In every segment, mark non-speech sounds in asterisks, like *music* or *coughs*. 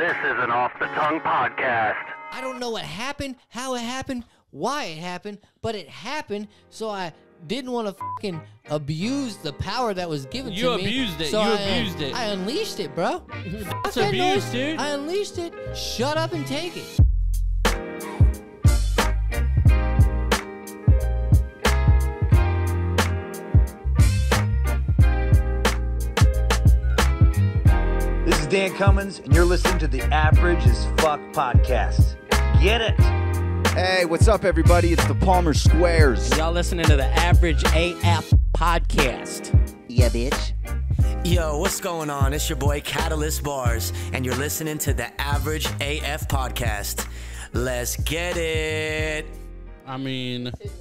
This is an off the tongue podcast. I don't know what happened, how it happened, why it happened, but it happened. So I didn't want to fucking abuse the power that was given You to me. You abused it. So You I, abused it. I unleashed it, bro. That's Fuck that abuse, noise. dude. I unleashed it. Shut up and take it. Dan Cummins, and you're listening to the Average as Fuck podcast. Get it? Hey, what's up, everybody? It's the Palmer Squares. Y'all listening to the Average AF podcast. Yeah, bitch. Yo, what's going on? It's your boy Catalyst Bars, and you're listening to the Average AF Podcast. Let's get it. I mean, It's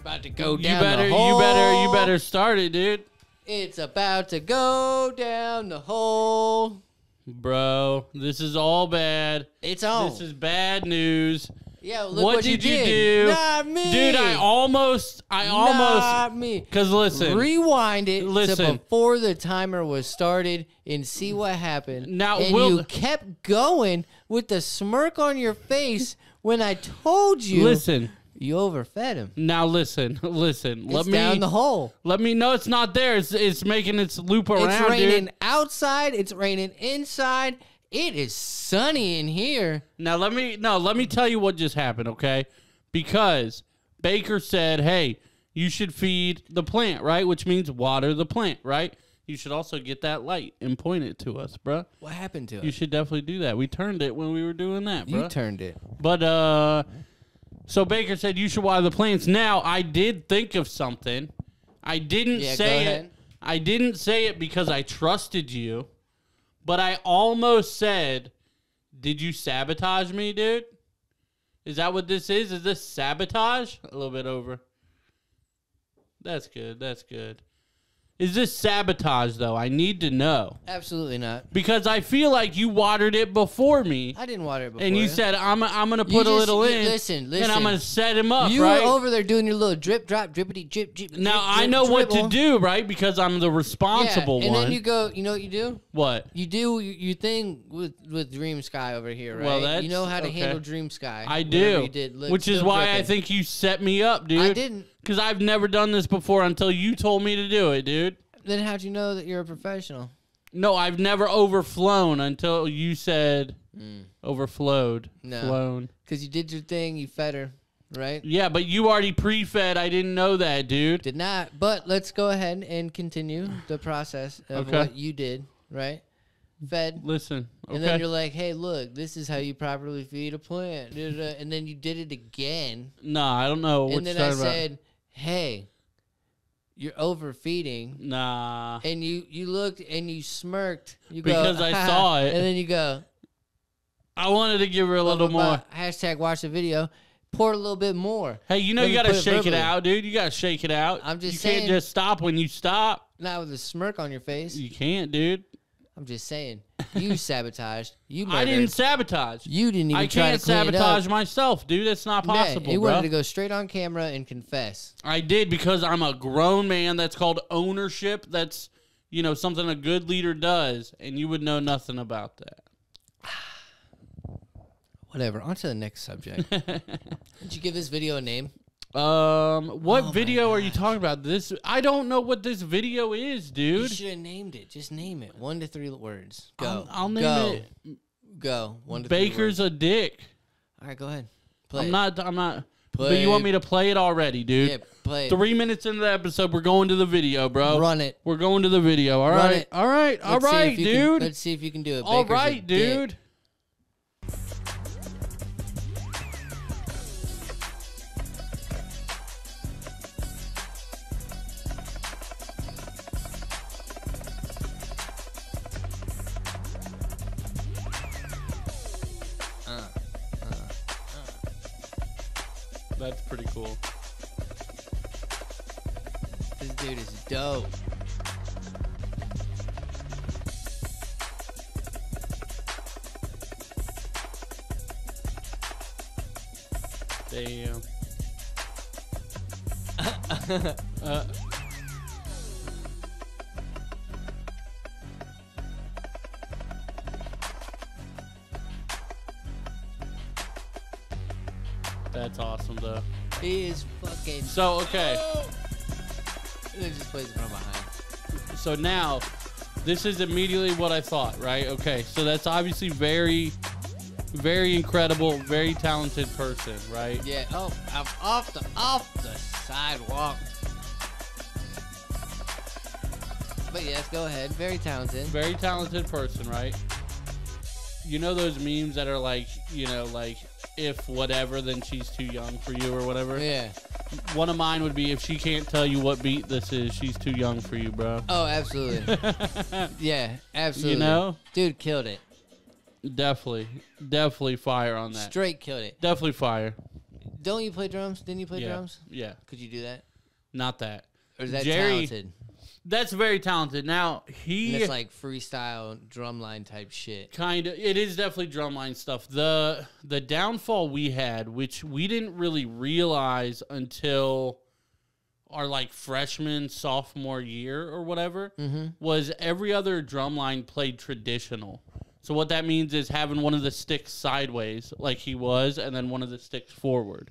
about to go you down better, the you hole. better, you better start it, dude. It's about to go down the hole. Bro, this is all bad. It's all. This is bad news. yeah, look what, what, did you you, do? Not me. Dude, I almost, I almost, Not me. because listen, Rewind it to Listen. before the timer was started and see what happened. Now, and Will- you kept going with the smirk on your face when I told you. listen. You overfed him. Now listen, *laughs* listen. let me, down the hole. let me know it's not there. It's, it's making its loop around, It's raining dude. outside. It's raining inside. It is sunny in here. Now let me no, let me tell you what just happened, okay? Because Baker said, "Hey, you should feed the plant, right? Which means water the plant, right? You should also get that light and point it to us, bruh. What happened to it? You should definitely do that. We turned it when we were doing that, You turned it. But uh so Baker said you should water the plants. Now, I did think of something. I didn't Yeah, say it. I didn't say it because I trusted you, but I almost said, "Did you sabotage me, dude?" Is that what this is? Is this sabotage? A little bit over. That's good. That's good. Is this sabotage though? I need to know Absolutely not. because I feel like you watered it before me. I didn't water it before. And you ya. said I'm I'm gonna You put a little you- in. listen, listen. And I'm gonna set him up, you right? were over there doing your little drip, drop, drippity, drip, drip. now drip, I drip, know what to do, right? Because I'm the Yeah, responsible and one. And then you go. You know what you do? what? You do your, thing with with Dream Sky over here, right? Well, that's, you know how to okay. handle Dream Sky. I do. You did, which is why I think you set me up, dude. I didn't. Because I've never done this before until you told me to do it, dude. Then how'd you know that you're a professional? No, I've never overflown until you said overflowed. Mm. No. Flown. Because you did your thing. You fed her, right? Yeah, but you already pre-fed. I didn't know that, dude. Did not. But let's go ahead and continue the process of Okay. what you did, right? Fed. Listen, okay. And then you're like, hey, look, this is how you properly feed a plant. And then you did it again. nah, I don't know what and then I about. said, hey, you're overfeeding. Nah. And you, you looked and you smirked. You go Because go, I saw it. And then you go, I wanted to give her a little more. hashtag watch the video. Pour a little bit more. Hey, you know Let you gotta put it shake it out, dude. You gotta shake it out. I'm just you saying- can't just stop when you stop. Not with a smirk on your face. You can't, dude. I'm just saying. *laughs* You sabotaged. You murdered. I didn't sabotage. You didn't even I try can't to clean it sabotage up. myself, dude. That's not Yeah, possible, he bro. wanted to go straight on camera and confess. I did because I'm a grown man. That's called ownership. That's you know something a good leader does, and you would know nothing about that. *sighs* Whatever. On to the next subject. *laughs* Did you give this video a name? Um, what Oh video are you talking about? This I don't know what this video is, dude. You dude. should have named it. Just name it. One to three words. Go. I'll, I'll name go. it. Go. One to three Baker's words. a dick. All right, go ahead. Play I'm it. not. I'm not. But you want me to play it already, dude? Yeah, play it. Three minutes into the episode, we're going to the video, bro. Run it. We're going to the video. All Run right. it. All right. All Let's see right, if you can- dude. let's see if you can do it. All Baker's right, dude. That's So okay, And then just plays it from behind. so now this is immediately what I thought, right? Okay, so that's obviously very, very incredible, very talented person, right? Yeah. Oh, I'm off the off the sidewalk. But yes, go ahead. Very talented. Very talented person, right? You know those memes that are like, you know, like if whatever, then she's too young for you or whatever. Yeah. One of mine would be if she can't tell you what beat this is, she's too young for you, bro. Oh, absolutely. *laughs* yeah, absolutely. You know? dude killed it. Definitely, definitely fire on that. Straight killed it. Definitely fire. Don't you play drums? Didn't you play yeah, drums? yeah, Could you do that? not that. Or is that Jerry- talented? That's very talented. Now And he it's like freestyle drumline type shit. kind of it is definitely drumline stuff. The the downfall we had, which we didn't really realize until our like freshman sophomore year or whatever, mm-hmm. was every other drumline played traditional. So what that means is having one of the sticks sideways, like he was, and then one of the sticks forward.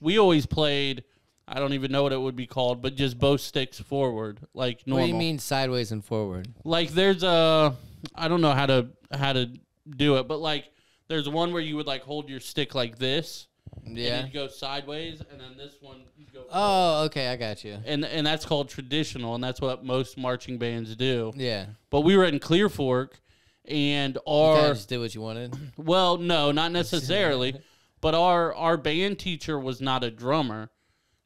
We always played. I don't even know what it would be called, but just both sticks forward, like normal What do you mean sideways and forward? like there's a I don't know how to how to do it, but like there's one where you would like hold your stick like this, Yeah. and you'd go sideways, and then this one you go. Oh, okay, I got you. And and that's called traditional, and that's what most marching bands do. Yeah. But we were in Clear Fork, and our kinda just did what you wanted. well, no, not necessarily, but our our band teacher was not a drummer.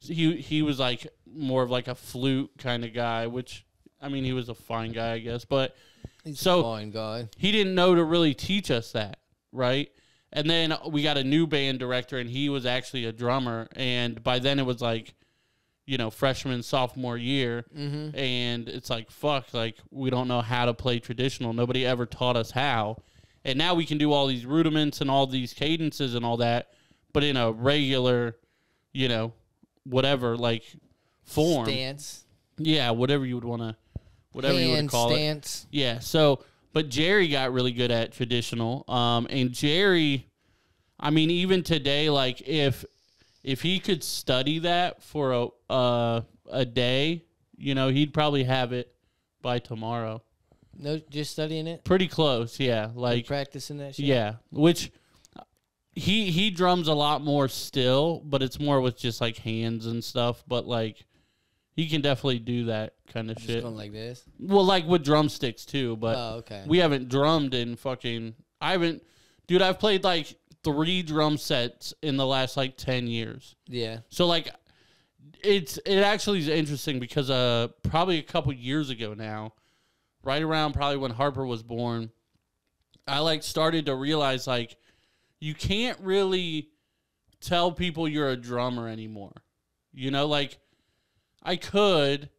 He he was like more of like a flute kind of guy, which I mean he was a fine guy, I guess, but He's So- fine guy. he didn't know to really teach us that, right? And then we got a new band director, and he was actually a drummer. And by then it was like, you know, freshman, sophomore year. Mm-hmm. And it's like, fuck, like, we don't know how to play traditional. Nobody ever taught us how. And now we can do all these rudiments and all these cadences and all that, but in a regular, you know, whatever, like, form. Stance. Yeah, whatever you would want to, whatever you would Hand call it. Yeah. So, but Jerry got really good at traditional. Um, and Jerry, I mean, even today, like if if he could study that for a uh, a day, you know, he'd probably have it by tomorrow. No, just studying it. Pretty close, yeah. Like Like, practicing that shit. yeah. Which he he drums a lot more still, but it's more with just like hands and stuff. But like, he can definitely do that kind of Just shit. like this. Well, like with drumsticks too, but Oh, okay. we haven't drummed in fucking. I haven't, dude. I've played like three drum sets in the last like ten years. yeah. So like, it's it actually is interesting because uh probably a couple years ago now, right around probably when Harper was born, I like started to realize like you can't really tell people you're a drummer anymore. You know, like I could,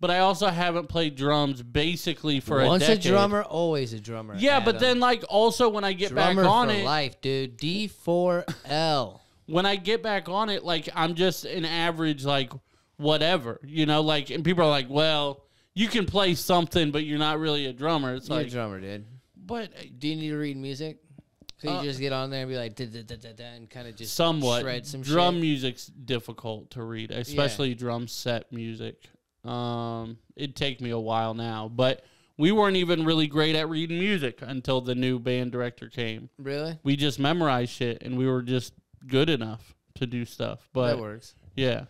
but I also haven't played drums basically for a Once a drummer, always a drummer. Yeah, but then like also when I get drummer back on for it, life, dude. D four L. when I get back on it, like I'm just an average, like whatever, you know, like and people are like, well, you can play something, but you're not really a drummer. It's You're a like, drummer, dude. but Do you need to read music? So you Uh, just get on there and be like, da, da, da, and kind of just somewhat shred some drum shit. music's difficult to read, especially drum set music. Um, it'd take me a while now, but we weren't even really great at reading music until the new band director came. Really? We just memorized shit, and we were just good enough to do stuff. But that works. yeah.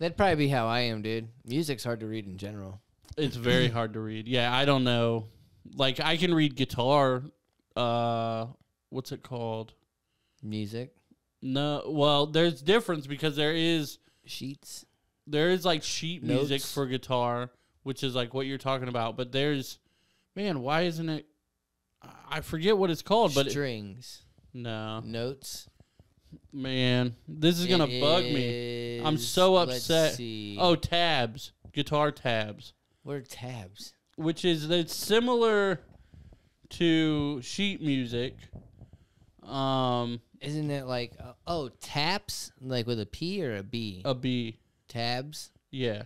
That'd probably be how I am, dude. Music's hard to read in general. It's very *laughs* hard to read. Yeah, I don't know. Like I can read guitar. Uh, what's it called? Music No, well, there's difference because there is sheets. there is like sheet music for guitar, which is like what you're talking about. But there's, man, why isn't it? I forget what it's called, but it- strings, no, notes. man, this is gonna It bug me. I'm is- so upset. Oh, tabs, guitar tabs. what are tabs? which is it's similar to sheet music. Um, Isn't it like uh, oh taps like with a P or a B? a B, tabs. yeah.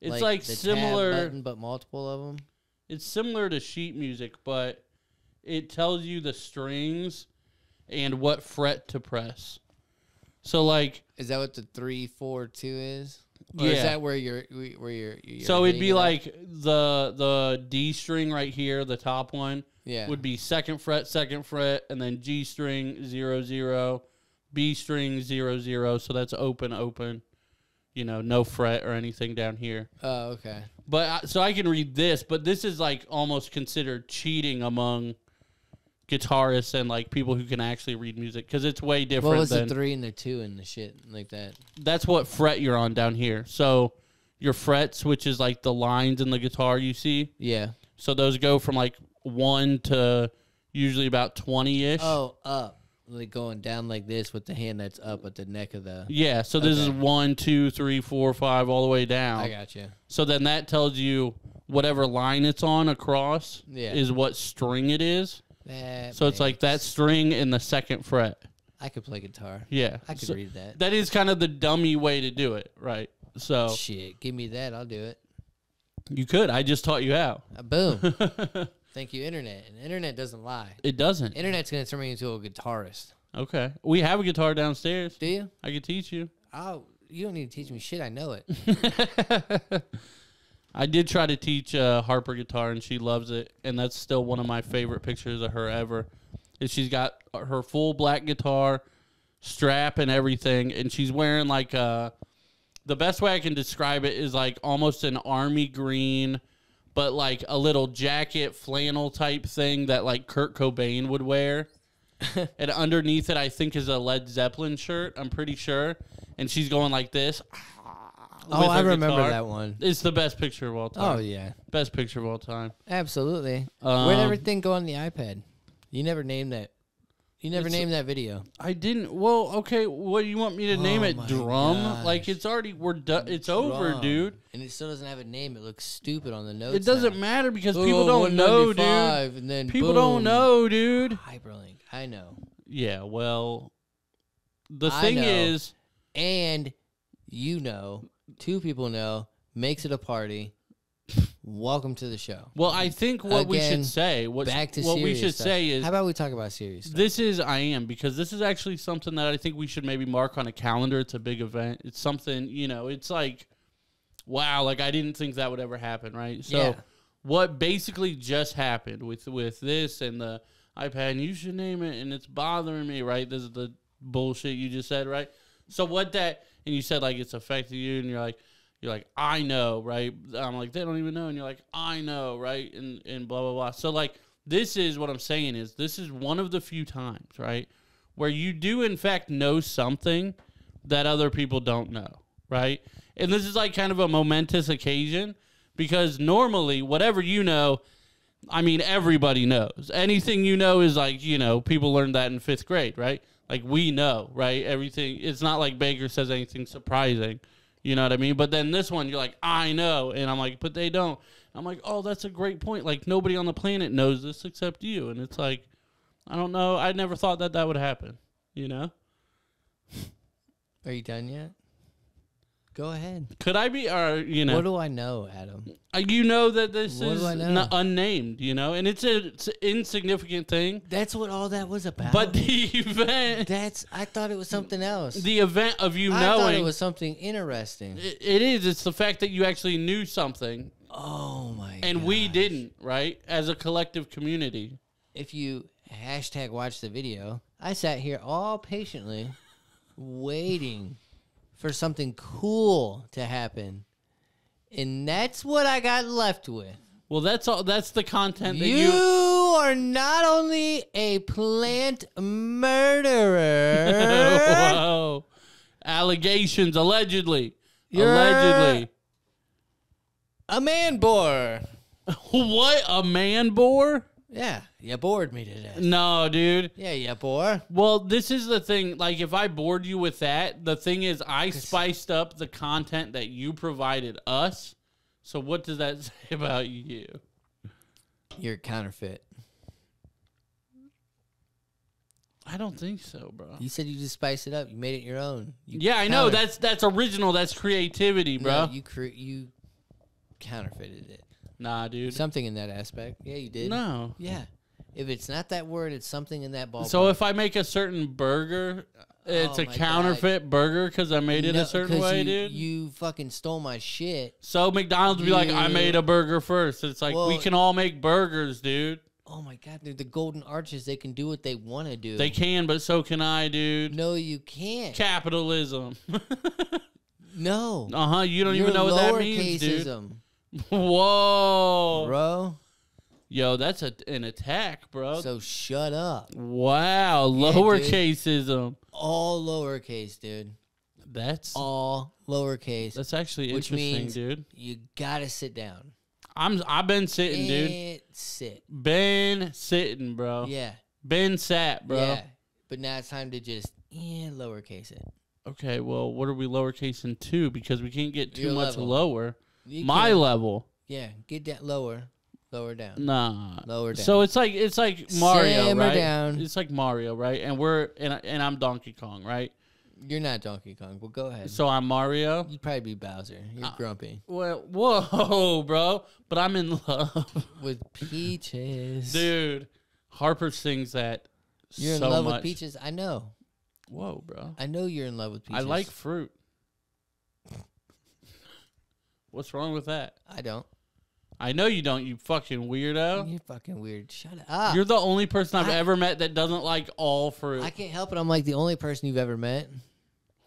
It's like, the tab similar. button, but multiple of them. It's similar to sheet music, but it tells you the strings and what fret to press. So like Is that what the three four two is? Or is that where you're where you're? you're so it'd be like the the D string right here, the top one yeah. would be second fret, second fret, and then G string zero zero, B string zero zero. So that's open open. You know, no fret or anything down here. oh okay. But I, so I can read this, but this is like almost considered cheating among guitarists and like people who can actually read music because it's way different What was than the three and the two and the shit like that? that's what fret you're on down here. So your frets, which is like the lines in the guitar you see, Yeah. so those go from like one to usually about twenty ish. Oh, up. Like going down like this with the hand that's up at the neck of the. Yeah, so this is one, two, three, four, five, all the way down. I got you. So then that tells you whatever line it's on across Yeah. is what string it is. That So it's like that makes- string in the second fret. I could play guitar. Yeah. I could So read that. That is kind of the dummy way to do it, right? So Shit, give me that. I'll do it. you could. I just taught you how. Uh, boom. *laughs* Thank you, internet. And internet doesn't lie. It doesn't. Internet's gonna turn me into a guitarist. Okay. We have a guitar downstairs. Do you? I could teach you. Oh, you don't need to teach me shit. I know it. *laughs* I did try to teach uh, Harper guitar, and she loves it, and that's still one of my favorite pictures of her ever. Is she's got her full black guitar, strap and everything, and she's wearing like a. The best way I can describe it is like almost an army green, but like a little jacket flannel type thing that like Kurt Cobain would wear. *laughs* and underneath it, I think is a Led Zeppelin shirt. I'm pretty sure, and she's going like this. Oh, I remember guitar. that one. It's the best picture of all time. Oh yeah, Best picture of all time. absolutely. Um, Where'd everything go on the iPad? You never named that. You never named that video. I didn't. Well, okay. What do you want me to name Oh it? Drum? gosh. Like it's already we're done. It's over, dude. And it still doesn't have a name. It looks stupid on the notes. It doesn't now. matter because Oh, people don't know, dude. And then People boom. don't know, dude. Hyperlink. I know. Yeah. Well, the I thing know. is, And you know, two people know, makes it a party. Welcome to the show. well, I think what we should say, what Back to what we should stuff. say is How about we talk about serious stuff? This is I am because this is actually something that I think we should maybe mark on a calendar. It's a big event. It's something you know. It's like, wow, like I didn't think that would ever happen, right? So, Yeah. what basically just happened with with this and the iPad, and you should name it, and it's bothering me, right? This is the bullshit you just said, right? So what that and you said like it's affecting you, and you're like. You're like, I know, right? I'm like, they don't even know. And you're like, I know, right? And and blah blah blah. So like this is what I'm saying is this is one of the few times, right, where you do in fact know something that other people don't know, right? And this is like kind of a momentous occasion because normally whatever you know, I mean everybody knows. Anything you know is like, you know, people learned that in 5th grade, right? Like we know, right? Everything it's not like Baker says anything surprising. You know what I mean? But then this one, you're like, I know. And I'm like, but they don't. I'm like, oh, that's a great point. Like, nobody on the planet knows this except you. And it's like, I don't know. I never thought that that would happen. You know? Are you done yet? Go ahead. Could I be, or, you know, What do I know, Adam? uh, you know that this What is do I know? n- unnamed, you know? And it's a, it's an insignificant thing. That's what all that was about. But the *laughs* event, that's I thought it was something else. the event of you I thought knowing, it was something interesting. it- it is. It's the fact that you actually knew something oh my! and we gosh. didn't, right? As a collective community. If you hashtag watch the video, I sat here all patiently, waiting for something cool to happen, and that's what I got left with. Well, that's all. That's the content that You, you. are not only a plant murderer. *laughs* Whoa. Allegations, allegedly. You're- Allegedly. a man bore. *laughs* What? A man bore? Yeah, you bored me to death. No, dude. Yeah, you bore. Well, this is the thing. Like, if I bored you with that, the thing is, I spiced up the content that you provided us. So, what does that *laughs* say about you? You're counterfeit. I don't think so, bro. You said you just spice it up. You made it your own. You Yeah, I know. That's that's original. That's creativity, bro. No, you cre- you counterfeited it. Nah, dude. Something in that aspect. Yeah, you did. no. Yeah. If it's not that word, it's something in that ballpark. So if I make a certain burger, it's Oh a counterfeit burger because I made it No, a certain way, you, dude. You fucking stole my shit. so McDonald's be like, I made a burger first. It's like we can all make burgers, dude. Oh my god, dude, the golden arches, they can do what they want to do. They can, but so can I, dude. No, you can't. Capitalism. *laughs* no. uh huh. You don't You're even know what that means, dude. *laughs* Whoa, bro. yo, that's a, an attack, bro. So shut up. wow, Yeah, lowercaseism. All lowercase, dude. That's All lowercase. that's actually which interesting, means dude. you gotta sit down. I'm I've been sitting, dude. Sit. Been sitting, bro. Yeah. Been sat, bro. Yeah. But now it's time to just yeah, lowercase it. Okay, well, what are we lowercasing to? Because we can't get too Your much level. lower. You My can't- level. Yeah, get that lower. Lower down. Nah. Lower down. So it's like it's like Mario, Simmer right? down. It's like Mario, right? And we're and, I- and I'm Donkey Kong, right? You're not Donkey Kong, but go ahead. So I'm Mario. You'd probably be Bowser. You're Uh, grumpy. Well, whoa, *laughs* bro. But I'm in love, With peaches. dude. Harper sings that. You're in love much. with peaches? I know. Whoa, bro. I know you're in love with peaches. I like fruit. What's wrong with that? I don't. I know you don't, you fucking weirdo. You're fucking weird. Shut up. You're the only person I've I- ever met that doesn't like all fruit. I can't help it. I'm like the only person you've ever met.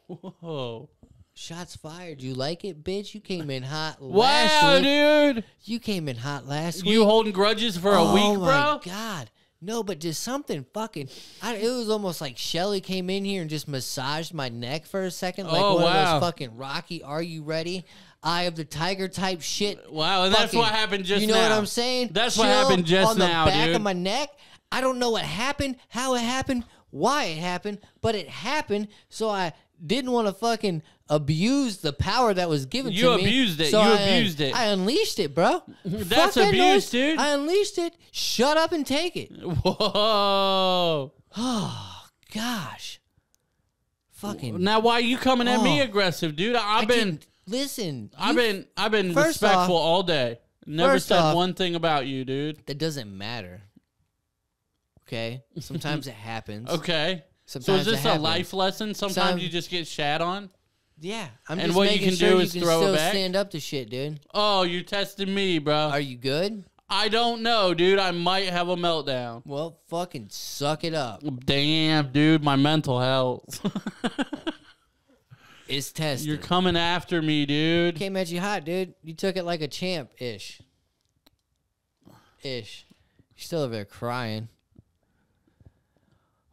Whoa. Shots fired. You like it, bitch? You came in hot Wow, week. dude. You came in hot last week. You holding grudges for a oh week, my bro? god. No, but just something fucking. I, it was almost like Shelly came in here and just massaged my neck for a second, like Oh, one wow. of those fucking Rocky. Are you ready? Eye of the tiger type shit. Wow, and that's Fucking- what happened just You know what now. I'm saying? That's what happened just on the now, back dude. of my neck. I don't know what happened, how it happened, why it happened, but it happened. So I didn't want to fucking abuse the power that was given You to me. You abused it. So You I- abused it. I unleashed it, bro. That's Fuck that abuse, noise. dude. I unleashed it. Shut up and take it. *laughs* Whoa. Oh *sighs* gosh. Fucking. Now why are you coming at me Oh. aggressive, dude? I I've been can- listen. I've you- been I've been First respectful off- all day. Never first said off- one thing about you, dude. That doesn't matter. Okay. Sometimes it happens. Okay. So Sometimes is it this a happens. life lesson? Sometimes Some- you just get shat on? Yeah. I'm And just what you making can sure do you is can throw it still back? stand up to shit, dude. Oh, you're testing me, bro. Are you good? I don't know, dude. I might have a meltdown. Well, fucking suck it up. Damn, dude, my mental health. *laughs* It's tested. you're coming after me, dude. Came at you hot, dude. You took it like a champ, ish. Ish. You're still over there crying.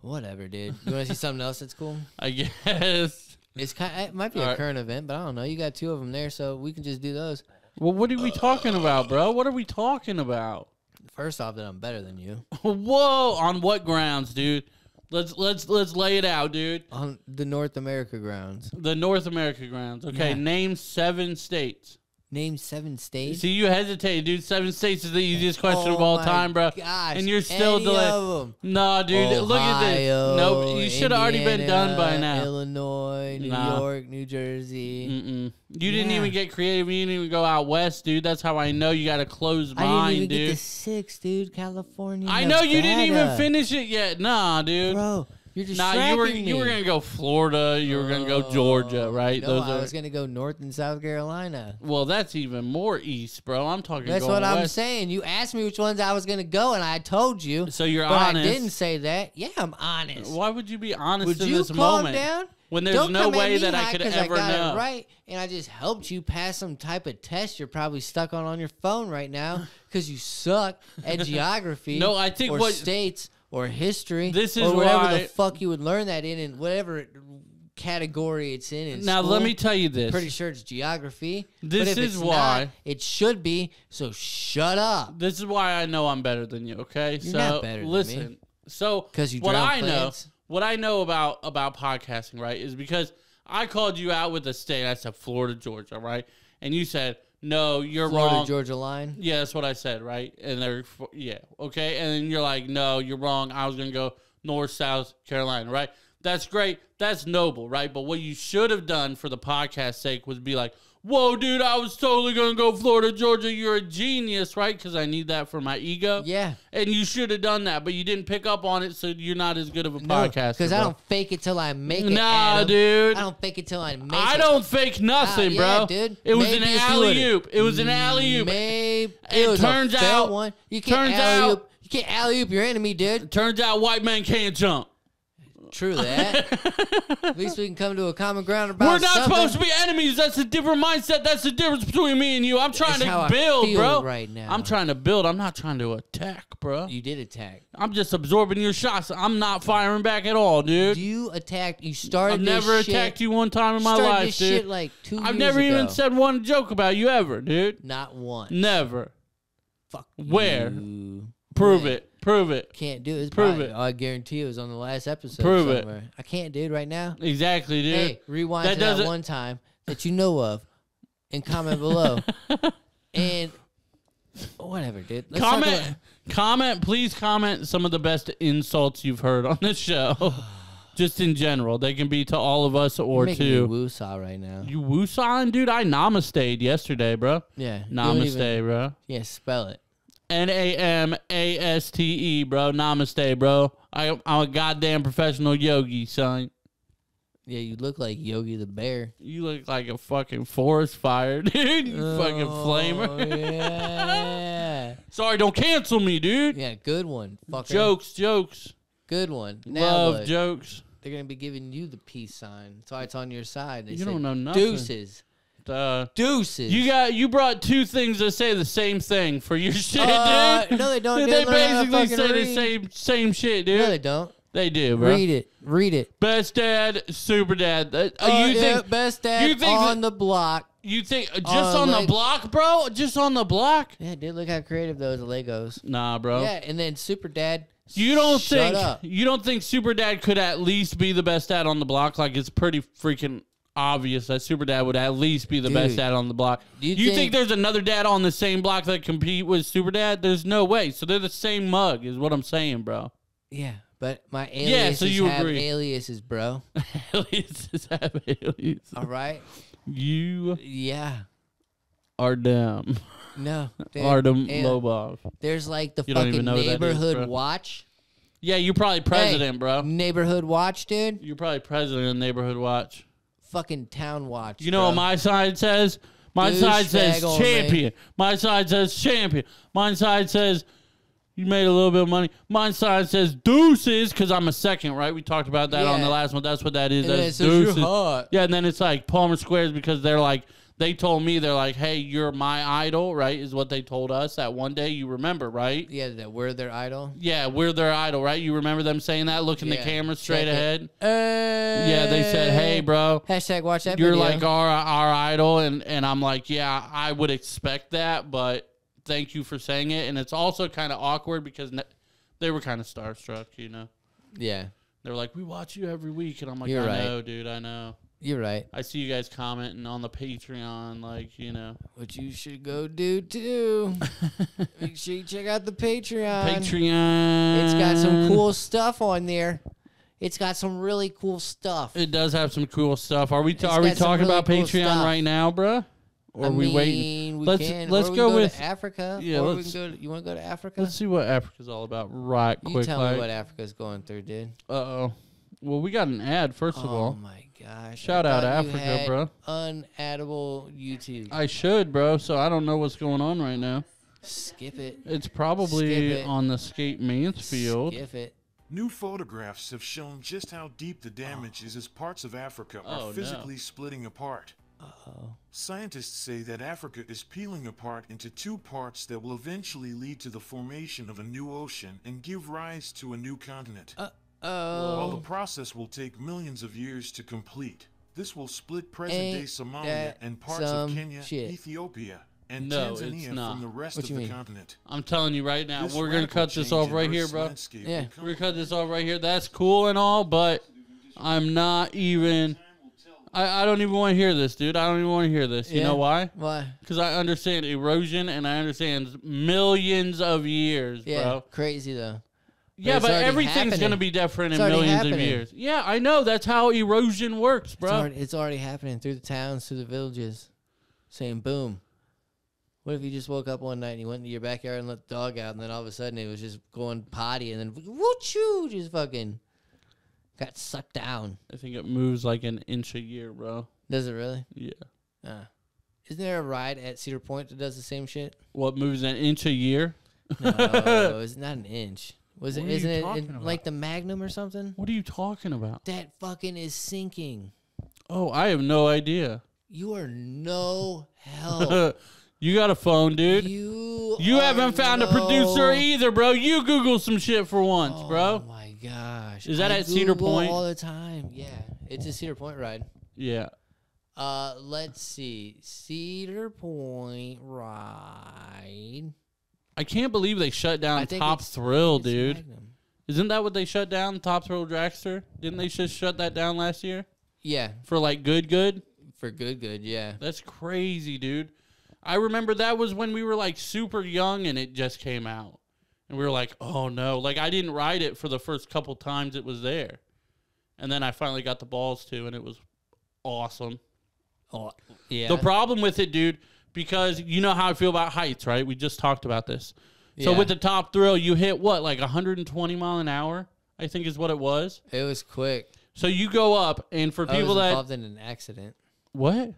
Whatever, dude. You want to see *laughs* something else that's cool? I guess. It's kind. It might be a Alright. current event, but I don't know. You got two of them there, so we can just do those. Well, what are we talking about, bro? What are we talking about? First off, that I'm better than you *laughs* Whoa, on what grounds, dude? Let's let's let's lay it out, dude. on the North America grounds. The North America grounds. Okay, Yeah. name seven states. Name seven states. See, you hesitate, dude. Seven states is the easiest question of Oh all my time, bro. Gosh, and you're still of 'em. No, dude. look at this. Nope. You should have already been done by now. Illinois, New Nah. York, New Jersey. Mm-mm. You didn't even get creative. You didn't even go out west, dude. That's how I know you got a closed I mind, didn't even dude. get six, dude. California. I know you didn't even finish it yet. Nah, dude. bro. You're nah, you were me. you were gonna go Florida. You were gonna go Georgia, oh, right? No, I was gonna go North and South Carolina. Well, that's even more east, bro. I'm talking. That's what I'm saying. You asked me which ones I was gonna go, and I told you. So you're but honest. I didn't say that. Yeah, I'm honest. Why would you be honest Would in you this calm moment down? when there's Don't no way that I could ever I got know? It right, and I just helped you pass some type of test. You're probably stuck on on your phone right now because you suck at *laughs* geography. No, I think or what- states or history. This or is whatever why- the fuck you would learn that in, and whatever category it's in. in Now let me tell you this. Pretty sure it's geography. This is why- not, it should be. So shut up. This is why I know I'm better than you. Okay, You're so not better than listen. So because you what I know, what I know about about podcasting, right, is because I called you out with a state. I said Florida, Georgia, right, and you said no, you're Florida wrong. Georgia line. Yeah, that's what I said, right? And they're yeah, okay. And then you're like, no, you're wrong. I was gonna go North, South Carolina, right? That's great. That's noble, right? But what you should have done for the podcast sake was be like, "Whoa, dude, I was totally gonna go Florida, Georgia. You're a genius, right? Because I need that for my ego." Yeah. And you should have done that, but you didn't pick up on it, so you're not as good of a No, podcaster. because I don't fake it till I make it. Nah, Adam. dude. I don't fake it till I make I it. I don't fake nothing, Ah, yeah, bro. dude. It was Maybe an alley oop. It was an alley oop. Maybe It it turns out- one. You can't turns alley out- oop. You can't alley oop your enemy, dude. Turns out white men can't jump. True *laughs* that. At least we can come to a common ground about We're not something. supposed to be enemies. That's a different mindset. That's the difference between me and you. I'm trying to build, bro. right now. I'm trying to build. I'm not trying to attack, bro. You did attack. I'm just absorbing your shots. I'm not firing back at all, dude. You attacked. You started. I've never shit- attacked you one time in my started life, this dude. shit like two I've never even said one joke about you ever, dude. Not one. Never. Fuck. Where? you. Prove it. Prove it. Can't do it. It's Prove probably- it. I guarantee it was on the last episode. Prove it. somewhere. I can't, dude. Right now. Exactly, dude. Hey, rewind That to that doesn't- one time that you know of, and comment below. *laughs* and whatever, dude. Let's talk comment, about- comment, please comment some of the best insults you've heard on this show. *sighs* Just in general, they can be to all of us You're or making to me woo-saw right now. you. Woosan, dude. I namaste yesterday, bro. yeah. you don't Namaste, even- bro. Yeah, spell it. N A M A S T E, bro. Namaste, bro. I, I'm a goddamn professional yogi, son. Yeah, you look like Yogi the Bear. You look like a fucking forest fire, *laughs* dude. You fucking Oh, flamer. *laughs* yeah. Sorry, don't cancel me, dude. yeah, good one. Fucker. Jokes, jokes. Good one. Now Love look, jokes. They're gonna be giving you the peace sign. That's why it's on your side. They You say, don't know nothing. Deuces. Uh, Deuces. you got you brought two things that say the same thing for your *laughs* shit, Uh, dude. no, they don't. They They learn how to basically fucking say the read. same same shit, dude. No, they don't. They do, bro. Read it. Read it. Best dad, super dad. Uh, Uh, you yeah, think best dad you think on the block? you think uh, just Uh, on the like- block, bro? Just on the block? Yeah, dude, look how creative those Legos. Nah, bro. Yeah, and then Super Dad. You don't Shut think up. you don't think Super Dad could at least be the best dad on the block? Like it's pretty freaking obvious that Super Dad would at least be the best Dude, dad on the block. do you you think, think- there's another dad on the same block that compete with Super Dad? There's no way. So they're the same mug, is what I'm saying, bro. Yeah, but my Yeah, aliases so you have agree. aliases, bro. *laughs* aliases have aliases. All right. You Yeah. are dumb. No. *laughs* Artem Lobov. There's like the You fucking even know who that is, neighborhood bro. watch. Yeah, you're probably president, Hey, bro. Neighborhood watch, dude. You're probably president of Neighborhood Watch. Fucking town watch. You know bro. what my side says? My side says champion. My side says champion. My side says you made a little bit of money. My side says deuces because I'm a second, right? We talked about that on Yeah. the last one. That's what that is. And it That's says you're deuces. hot. Yeah, and then it's like Palmer Squares because they're like they told me they're like, hey, you're my idol, right? Is what they told us that one day. You remember, right? Yeah, that we're their idol. Yeah, we're their idol, right? You remember them saying that, looking the Yeah. camera straight Check it. ahead. Uh, Yeah, they said, hey, bro, Hashtag watch that you're video. like our our idol and and I'm like yeah I would expect that but thank you for saying it and it's also kind of awkward because ne- they were kind of starstruck you know yeah, they were like we watch you every week and I'm like You're I right. know dude I know you're right. I see you guys commenting on the Patreon like you know What you should go do too. Make *laughs* sure you check out the Patreon. Patreon It's got some cool stuff on there. It's got some really cool stuff. it does have some cool stuff are we It's are we got some talking really about cool Patreon stuff. right now bruh or I are we mean, waiting We let's can, let's or we go can with to Africa. Yeah, or we let's- can go. To, you want to go to Africa? let's see what Africa's all about right you quick tell like me what Africa's going through, dude. uh oh well we got an ad first of all. oh all my gosh! Shout I out thought you Africa, had bro. Unaddable YouTube. I should, bro. So I don't know what's going on right now. Skip it. It's probably Skip it. on the Skate Mansfield. Skip it. New photographs have shown just how deep the damage is as parts of Africa are Oh, no. physically splitting apart. Uh-oh. Scientists say that Africa is peeling apart into two parts that will eventually lead to the formation of a new ocean and give rise to a new continent. Uh oh. While the process will take millions of years to complete, this will split present-day Somalia and parts of Kenya, shit? Ethiopia, and No, Tanzania from the rest What of the mean? continent. I'm telling you right now, This we're gonna cut this off right here, bro. Yeah. We're gonna cut this off right here. That's cool and all, but I'm not even. I, I don't even want to hear this, dude. I don't even want to hear this. You Yeah. know why? Why? Because I understand erosion and I understand millions of years, Yeah. bro. Crazy though. Yeah, it's but already everything's happening. going to be different It's in already millions of years. Yeah, I know. That's how erosion works, It's bro. already, it's already happening through the towns, through the villages. Saying boom. What if you just woke up one night and you went into your backyard and let the dog out, and then all of a sudden it was just going potty, and then whoochoo, just fucking got sucked down. I think it moves like an inch a year, bro. Does it really? Yeah. Uh, isn't there a ride at Cedar Point that does the same shit? What moves an inch a year? No, *laughs* it's not an inch. Was it? What you Isn't it in- like the Magnum or something? What are you talking about? That fucking is sinking. Oh, I have no idea. You are no help. *laughs* you got a phone, dude. you You haven't found a producer either, bro. You Google some shit for once, Oh bro. Gosh! Is that I at Cedar Google Point? all the time? Yeah, it's a Cedar Point ride. Yeah. Uh, let's see, Cedar Point ride. I can't believe they shut down Top it's- Thrill, it's dude. Magnum. Isn't that what they shut down? Top Thrill Dragster? Didn't they just shut that down last year Yeah, for like good, good? for good, good. Yeah, That's crazy, dude. I remember that was when we were like super young and it just came out. And we were like, oh no. Like I didn't ride it for the first couple times it was there. And then I finally got the balls to and it was awesome. oh yeah. The problem with it, dude, because you know how I feel about heights, right? We just talked about this. So Yeah. with the top thrill, you hit what, like 120 mile an hour? I think is what it was. it was quick. So you go up, and for I people was that involved in an accident. what?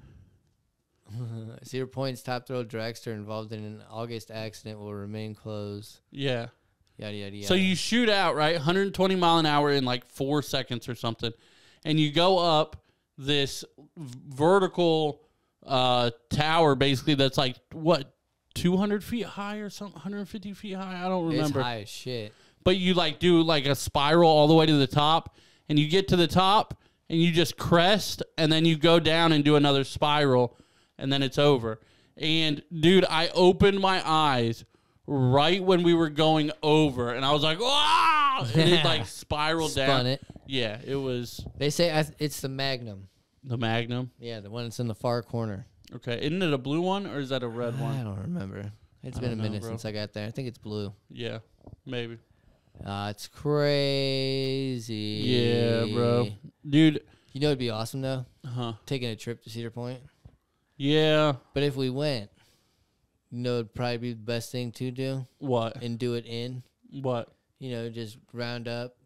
*laughs* Cedar Point's top thrill dragster involved in an August accident will remain closed. Yeah. Yada yada yada. So you shoot out right 120 mile an hour in like four seconds or something, and you go up this vertical uh, tower, basically that's like what 200 feet high or something, 150 feet high. I don't remember. it's high as shit. But you like do like a spiral all the way to the top, and you get to the top, and you just crest, and then you go down and do another spiral, and then it's over. And dude, I opened my eyes right when we were going over, and I was like, "Wow!" And it like *laughs* spiraled down. Spun it. Yeah, it was They say I, it's the Magnum. the Magnum. Yeah, the one that's in the far corner. Okay, isn't it a blue one or is that a red one? I don't remember. It's I been a know, minute bro. since I got there. I think it's blue. Yeah, maybe. Uh, it's crazy. Yeah, bro, dude. You know it'd be awesome though? Huh? Taking a trip to Cedar Point. Yeah. But if we went, you know it'd probably be the best thing to do What? and do it in. What? You know, just round up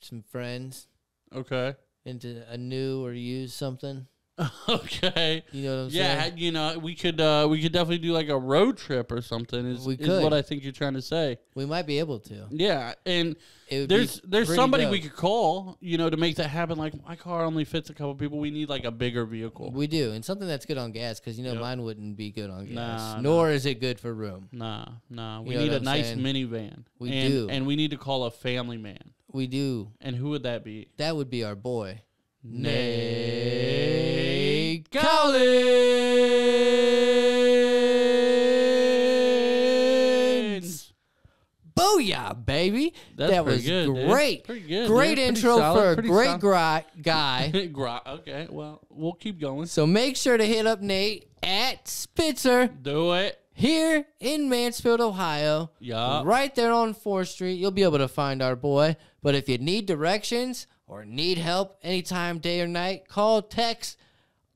some friends Okay. into a new or used something. *laughs* okay. You know what I'm Yeah, saying? you know, we could uh we could definitely do like a road trip or something. Is, We is could. what I think you're trying to say. We might be able to. Yeah, and It would there's be there's pretty somebody dope. we could call, you know, to make that happen. Like my car only fits a couple people. We need like a bigger vehicle. We do, and something that's good on gas because you know mine wouldn't be good on gas. Nah, nor is it good for room. Nah, nah. We know need what a I'm nice saying? minivan. We and, do. and we need to call a family man. We do. And who would that be? That would be our boy, Nate Collins. Booyah, baby! That's that was good, great. Good, Great dude. Intro solid, for a great solid. guy. *laughs* Okay, well, we'll keep going. so make sure to hit up Nate at Spitzer Do it. here in Mansfield, Ohio. Yeah. Right there on 4th Street. You'll be able to find our boy. But if you need directions or need help anytime, day or night, call, text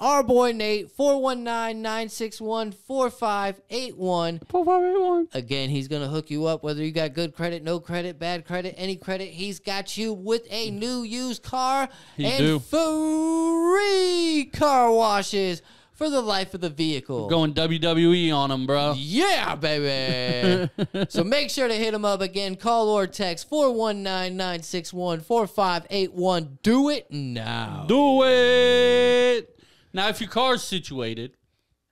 our boy Nate, 419 961 4581. Again, he's going to hook you up whether you got good credit, no credit, bad credit, any credit. He's got you with a new used car He and do. free car washes for the life of the vehicle. Going WWE on him, bro. Yeah, baby. *laughs* so make sure to hit him up again. Call or text 419 961 4581. Do it now. Do it. Now, if your car's situated,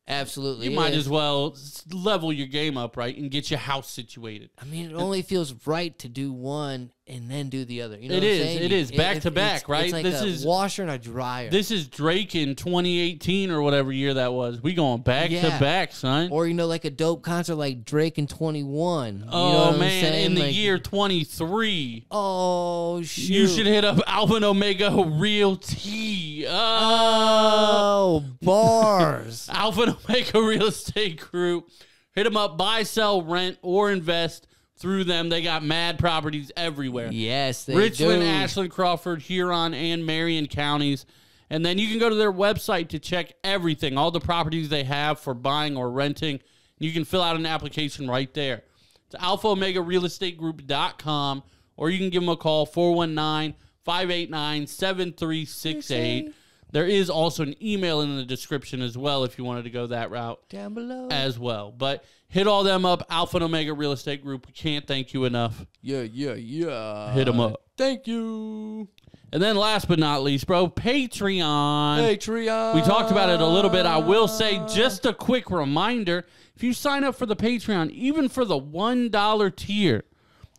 Absolutely. you might is. as well level your game up, right, and get your house situated. I mean, it only feels right to do one and then do the other. You know It what I'm is, it back if- to back, it's- right? It's like This a is- washer and a dryer. This is Drake in 2018 or whatever year that was. We going back Yeah. to back, son. or, you know, like a dope concert like Drake in 21. You know oh man, in the Like, year 23, Oh, shoot. you should hit up Alvin Omega Real T. Uh, Oh, bars. *laughs* Alpha and Omega Real Estate Group. Hit them up, buy, sell, rent, or invest. Through them. They got mad properties everywhere. Yes, they Richland, do. Ashland, Crawford, Huron, and Marion counties. And then you can go to their website to check everything, all the properties they have for buying or renting. You can fill out an application right there. It's Alpha Omega Real Estate or you can give them a call 419 589 7368. There is also an email in the description as well if you wanted to go that route down below. as well. But hit all them up, Alpha and Omega Real Estate Group. We can't thank you enough. yeah, yeah, yeah. Hit them up. Thank you, And then last but not least, bro, Patreon. Patreon. We talked about it a little bit. I will say just a quick reminder if you sign up for the Patreon, even for the $1 tier,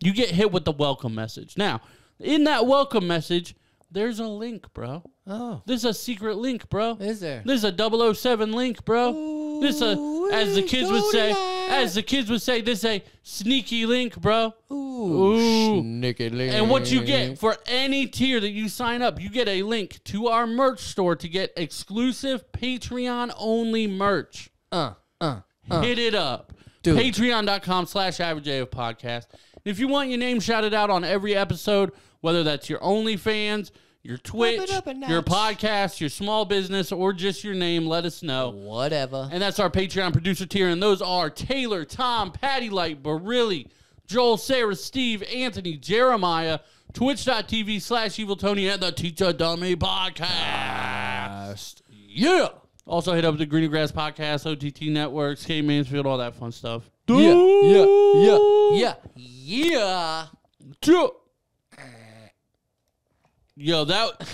you get hit with the welcome message. Now, in that welcome message, there's a link, bro. Oh, There's a secret link, bro. is there? There's a 007 link, bro. this is a as the kids would say, as the kids would say, this a sneaky link, bro. Ooh. Sneaky link. And what you get for any tier that you sign up, you get a link to our merch store to get exclusive Patreon only merch. Uh, uh. Hit it up. Patreon.com slash average AF podcast. If you want your name shouted out on every episode, whether that's your OnlyFans, your Twitch, your podcast, your small business, or just your name, let us know. Whatever. And that's our Patreon producer tier. And those are Taylor, Tom, Patty Light, Barilli, Joel, Sarah, Steve, Anthony, Jeremiah, twitch.tv slash evil Tony, and the Teacher Dummy Podcast. Yeah. Also hit up the Greener Grass Podcast, OTT Networks, K Mansfield, all that fun stuff. Yeah, yeah, yeah, yeah, yeah. Yeah. Yo, that.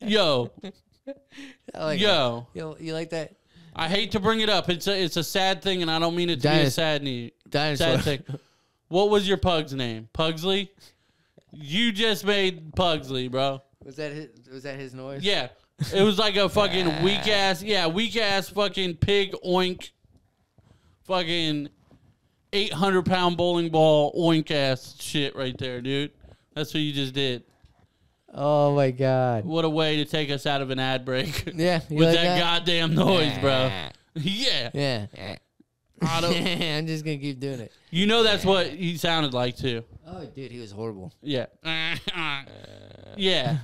Yo, *laughs* like yo. that. Yo, you like that? I hate to bring it up. It's a it's a sad thing, and I don't mean it to be a sad dinosaur. sad thing. What was your pug's name? Pugsley. You just made Pugsley, bro. Was that his, was that his noise? Yeah, it was like a fucking *laughs* weak ass. Yeah, weak ass fucking pig oink. Fucking eight hundred pound bowling ball oink ass shit right there, dude. That's what you just did. Oh my god. What a way to take us out of an ad break. *laughs* Yeah, with like that, that? goddamn noise, bro. *laughs* yeah. Yeah. *laughs* I'm just gonna keep doing it. You know that's what he sounded like too. Oh, dude, he was horrible. Yeah. Uh, yeah.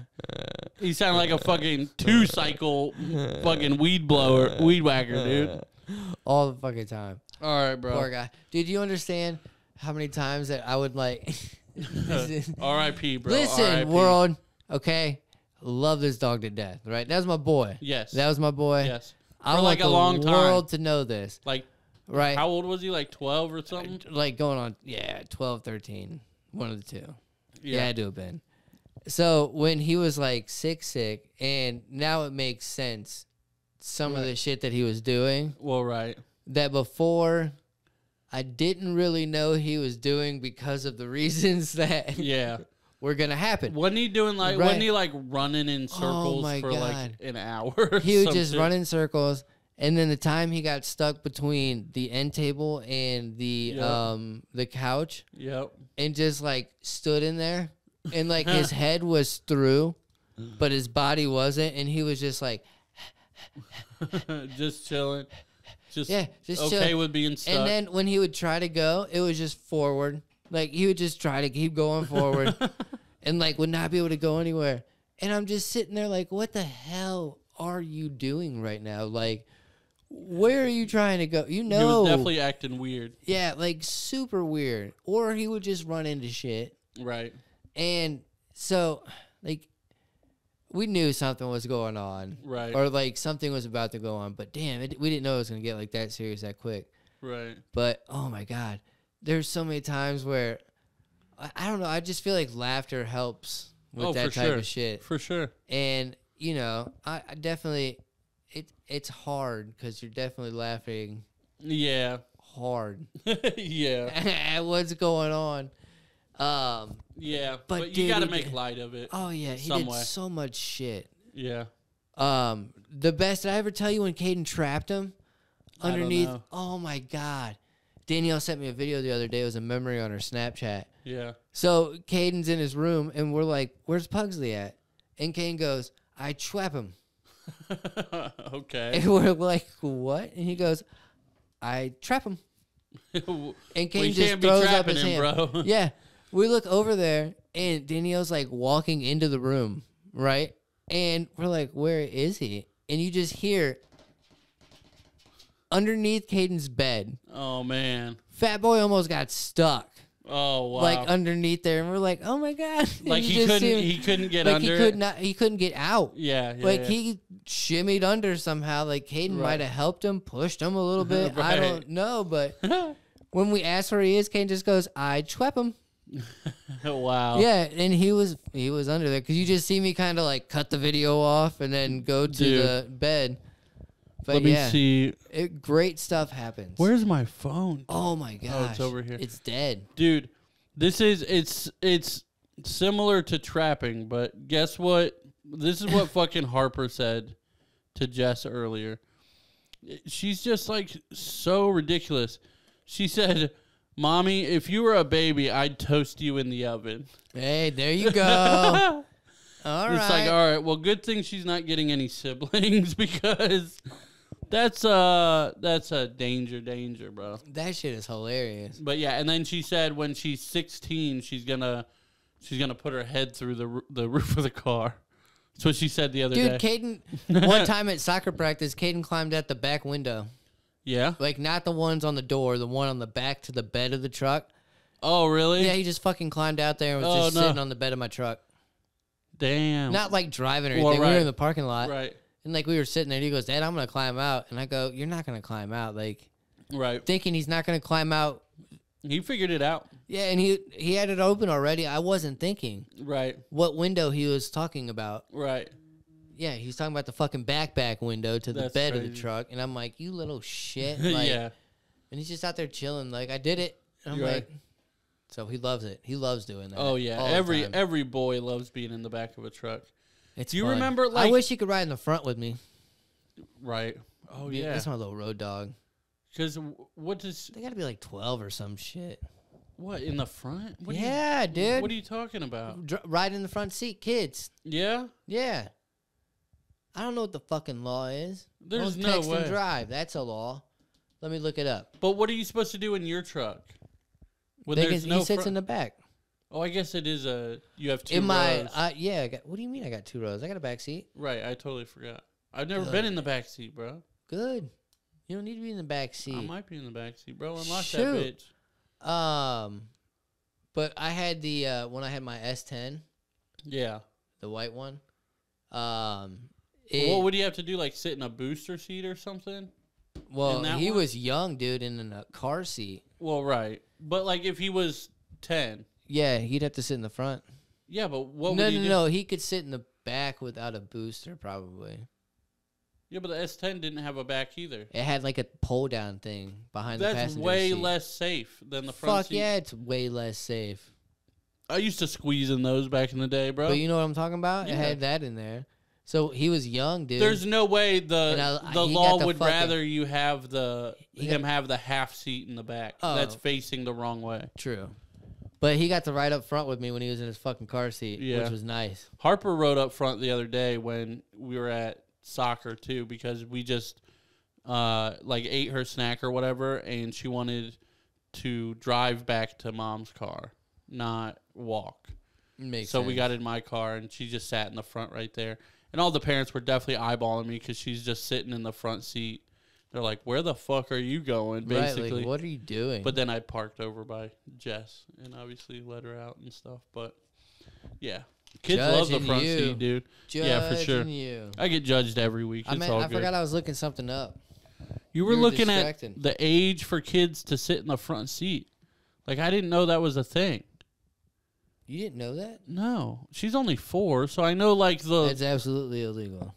He sounded like a fucking two cycle fucking weed blower, weed whacker, dude. All the fucking time. All right, bro. Poor guy. Dude, you understand how many times that I would like listen, *laughs* R.I.P., bro. listen R.I.P.. world, okay? Love this dog to death, right? That was my boy. Yes. That was my boy. Yes. I For want like a the long time. world to know this, Like, right? how old was he? Like 12 or something? Uh, like going on, yeah, 12, 13. One of the two. Yeah, Yeah. had to have been. So when he was like sick, sick, and now it makes sense some of the shit that he was doing Well, right. that before I didn't really know he was doing because of the *laughs* reasons that Yeah. were gonna happen. Wasn't he doing like, Right. wasn't he like running in circles my for like God. an hour? or He would just run in circles, and then the time he got stuck between the end table and the Yeah. um the couch, Yep. and just like stood in there, and like *laughs* his head was through, but his body wasn't, and he was just like, *laughs* just chilling. Just Yeah, just okay chilling. with being stuck. and then when he would try to go, it was just forward. Like he would just try to keep going forward, *laughs* and like would not be able to go anywhere. And I'm just sitting there like, what the hell are you doing right now? Like, where are you trying to go? You he know, was definitely acting weird. yeah, like super weird. Or he would just run into shit. Right. And so, like, we knew something was going on, Right. Or like something was about to go on. But damn, it, we didn't know it was gonna get like that serious that quick. Right. But oh my god, there's so many times where I, I don't know. I just feel like laughter helps with oh, that type sure. of shit. For sure. And you know, I, I definitely it it's hard because you're definitely laughing Yeah. hard *laughs* yeah. *laughs* at what's going on. Um. Yeah. But But, you got to make light of it. Oh yeah, he did way. so much shit. Yeah. Um. The best did I ever tell you when Caden trapped him underneath? Oh my god. Danielle sent me a video the other day. It was a memory on her Snapchat. Yeah. So Caden's in his room, and we're like, "Where's Pugsley at?" And Caden goes, "I trap him." *laughs* okay. And we're like, "What?" And he goes, "I trap him." *laughs* and We Kane just throws up his him, hand. bro. yeah, *laughs* we look over there, and Danielle's like walking into the room, right? And we're like, "Where is he?" And you just hear underneath Caden's bed, Oh man. Fat Boy almost got stuck, Oh wow. like underneath there, and we're like, "Oh my god!" *laughs* Like he couldn't him- he couldn't get like under. he could not he couldn't get out. Yeah, yeah. like yeah. he shimmied under somehow. Like Caden Right. might have helped him, pushed him a little *laughs* bit. I don't know, but *laughs* when we ask where he is, Caden just goes, "I chwep him." *laughs* wow. Yeah, and he was he was under there because you just see me kind of like cut the video off and then go to Dude. the bed. But Let me see. It, great stuff happens. Where's my phone? Oh my gosh! Oh, it's over here. It's dead. Dude, this is it's it's similar to trapping, but guess what? This is what *laughs* fucking Harper said to Jess earlier. She's just like so ridiculous. She said, "Mommy, if you were a baby, I'd toast you in the oven." Hey, there you go. *laughs* All right. It's like, all right, well, good thing she's not getting any siblings *laughs* because that's uh that's a danger, danger, bro. that shit is hilarious. But yeah, and then she said when she's 16, she's gonna she's gonna put her head through the the roof of the car. That's what she said the other Dude, day. Dude, Caden, *laughs* one time at soccer practice, Caden climbed out the back window. Yeah. Like, not the ones on the door, the one on the back to the bed of the truck. Oh, really? Yeah, he just fucking climbed out there and was Oh, just no. sitting on the bed of my truck. Damn. Not like driving or Well, anything. We were in the parking lot. right. And like we were sitting there, and he goes, "Dad, I'm gonna climb out," and I go, "You're not gonna climb out." Like Right. thinking he's not gonna climb out. He figured it out. Yeah, and he he had it open already. I wasn't thinking Right. what window he was talking about. Right. Yeah, he's talking about the fucking backpack window to the That's bed of crazy. the truck, and I'm like, "You little shit!" *laughs* Like, yeah. And he's just out there chilling. Like I did it. And I'm You're like, so he loves it. He loves doing that. Oh yeah. all the Every time. every boy loves being in the back of a truck. It's Do you fun. remember, I wish he could ride in the front with me. Right. Oh Yeah, yeah. that's my little road dog. Because what does They got to be like 12 or some shit. what in the front? What do you- yeah, dude. what are you talking about? Dr- ride in the front seat, kids. Yeah. Yeah. I don't know what the fucking law is. There's Don't no text way. and drive. That's a law. Let me look it up. But what are you supposed to do in your truck? When They there's can- no he sits front- in the back. Oh, I guess it is a. You have two in my, rows. uh, yeah. I got, what do you mean? I got two rows. I got a back seat. right, I totally forgot. I've never been in the back seat, bro. Good. You don't need to be in the back seat. I seat. might be in the back seat, bro. Unlock Shoot. that bitch. Um, but I had the uh, when I had my S10, Yeah. the white one. Um, Well, it, what would you have to do? Like sit in a booster seat or something? well, he one? was young, dude, in a car seat. Well, right. But like if he was ten, Yeah, he'd have to sit in the front. yeah. But what no, would no, he do? no. He could sit in the back without a booster, probably. Yeah, but the S10 didn't have a back either. It had like a pull down thing behind the That's passenger way seat. less safe than the front Fuck seat. yeah, it's way less safe. I used to squeeze in those back in the day, bro. But you know what I'm talking about? It had that in there. So he was young, dude. There's no way the I- the law the would fucking- rather you have the He him got- have the half seat in the back Oh. that's facing the wrong way. True. But he got to ride up front with me when he was in his fucking car seat, Yeah. which was nice. Harper rode up front the other day when we were at soccer too because we just uh like ate her snack or whatever and she wanted to drive back to mom's car, not walk. Makes so we got in my car and she just sat in the front right there. And all the parents were definitely eyeballing me because she's just sitting in the front seat. They're like, "Where the fuck are you going?" Right, Basically. like, what are you doing? But then I parked over by Jess and obviously let her out and stuff. But yeah, kids love the front you. seat, dude. yeah, for sure. You. I get judged every week. I It's mean, I good. forgot I was looking something up. you were you were looking at the age for kids to sit in the front seat. Like I didn't know that was a thing. You didn't know that? No, she's only four, so I know like the It's absolutely illegal.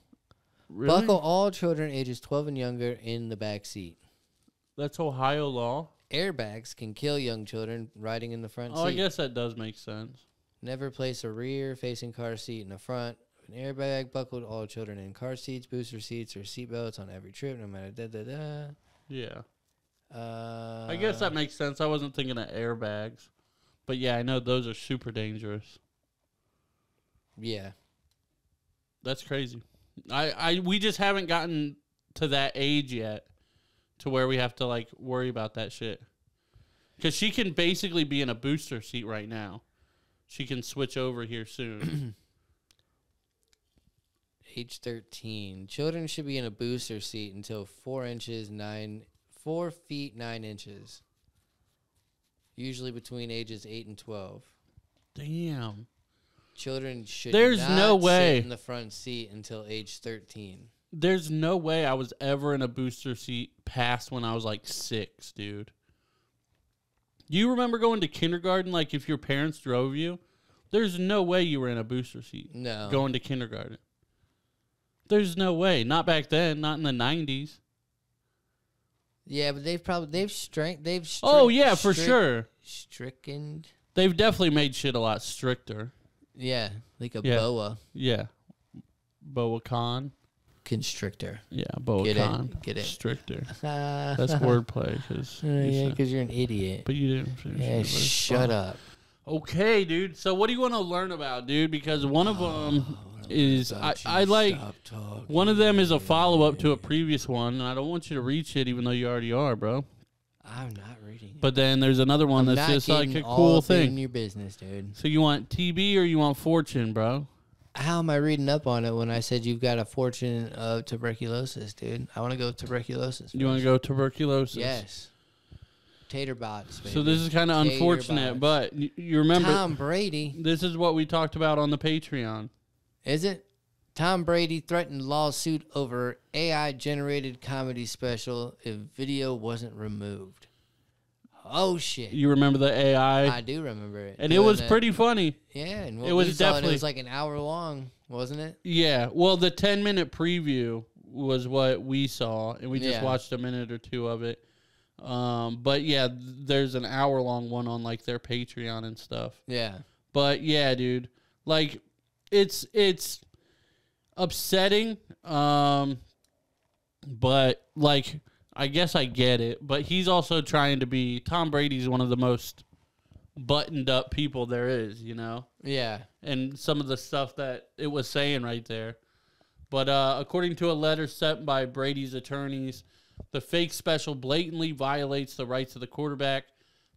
really? Buckle all children ages 12 and younger in the back seat. That's Ohio law. Airbags can kill young children riding in the front Oh, I guess that does make sense. Never place a rear facing car seat in the front. An airbag buckled all children in car seats, booster seats, or seat belts on every trip, no matter da da da. Yeah, Uh, I guess that makes sense. I wasn't thinking of airbags, but yeah, I know those are super dangerous. Yeah. That's crazy. I, I we just haven't gotten to that age yet to where we have to like worry about that shit. Because she can basically be in a booster seat right now. She can switch over here soon. *clears throat* Age 13. Children should be in a booster seat until 4 inches, 9, 4 feet, 9 inches. Usually between ages 8 and 12. Damn. Children should There's not no sit way. in the front seat until age 13. There's no way I was ever in a booster seat past when I was like six, dude. You remember going to kindergarten? Like if your parents drove you, there's no way you were in a booster seat No. going to kindergarten. There's no way. Not back then. Not in the '90s. Yeah, but they've probably they've strength they've Oh yeah, for sure. Strickened. They've definitely made shit a lot stricter. Yeah, like a Yeah. boa Yeah. Boa con. constrictor. Yeah, boa Get it, con. get it. Stricter. *laughs* That's wordplay. Cause Uh, *laughs* yeah, because you're an idiot. but you didn't finish Yeah, it, but it's shut fine. up. Okay, dude. So what do you want to learn about, dude? Because one of them is I, I like one of them is a follow up to a previous one, and I don't want you to read shit, even though you already are, bro. I'm not reading. But then there's another one I'm that's just like a cool up in thing. your business, dude. So you want TB or you want Fortune, bro? How am I reading up on it when I said you've got a fortune of tuberculosis, dude? I want to go tuberculosis. You want to go tuberculosis? Yes. Tater bots. So this is kind of unfortunate, but you remember Tom Brady. this is what we talked about on the Patreon. Is it? Tom Brady threatened lawsuit over AI generated comedy special if video wasn't removed. Oh shit! You remember the AI, I do remember it, and it was that- pretty funny. Yeah, and it was we saw, and definitely- it was like an hour long, wasn't it? Yeah. Well, the 10 minute preview was what we saw, and we just Yeah. watched a minute or two of it. Um, but yeah, there's an hour long one on like their Patreon and stuff. Yeah, But yeah, dude, like it's it's upsetting. Um, but like I guess I get it. But he's also trying to be Tom Brady's one of the most buttoned up people there is, you know yeah. and some of the stuff that it was saying right there. But uh, according to a letter sent by Brady's attorneys, the fake special blatantly violates the rights of the quarterback.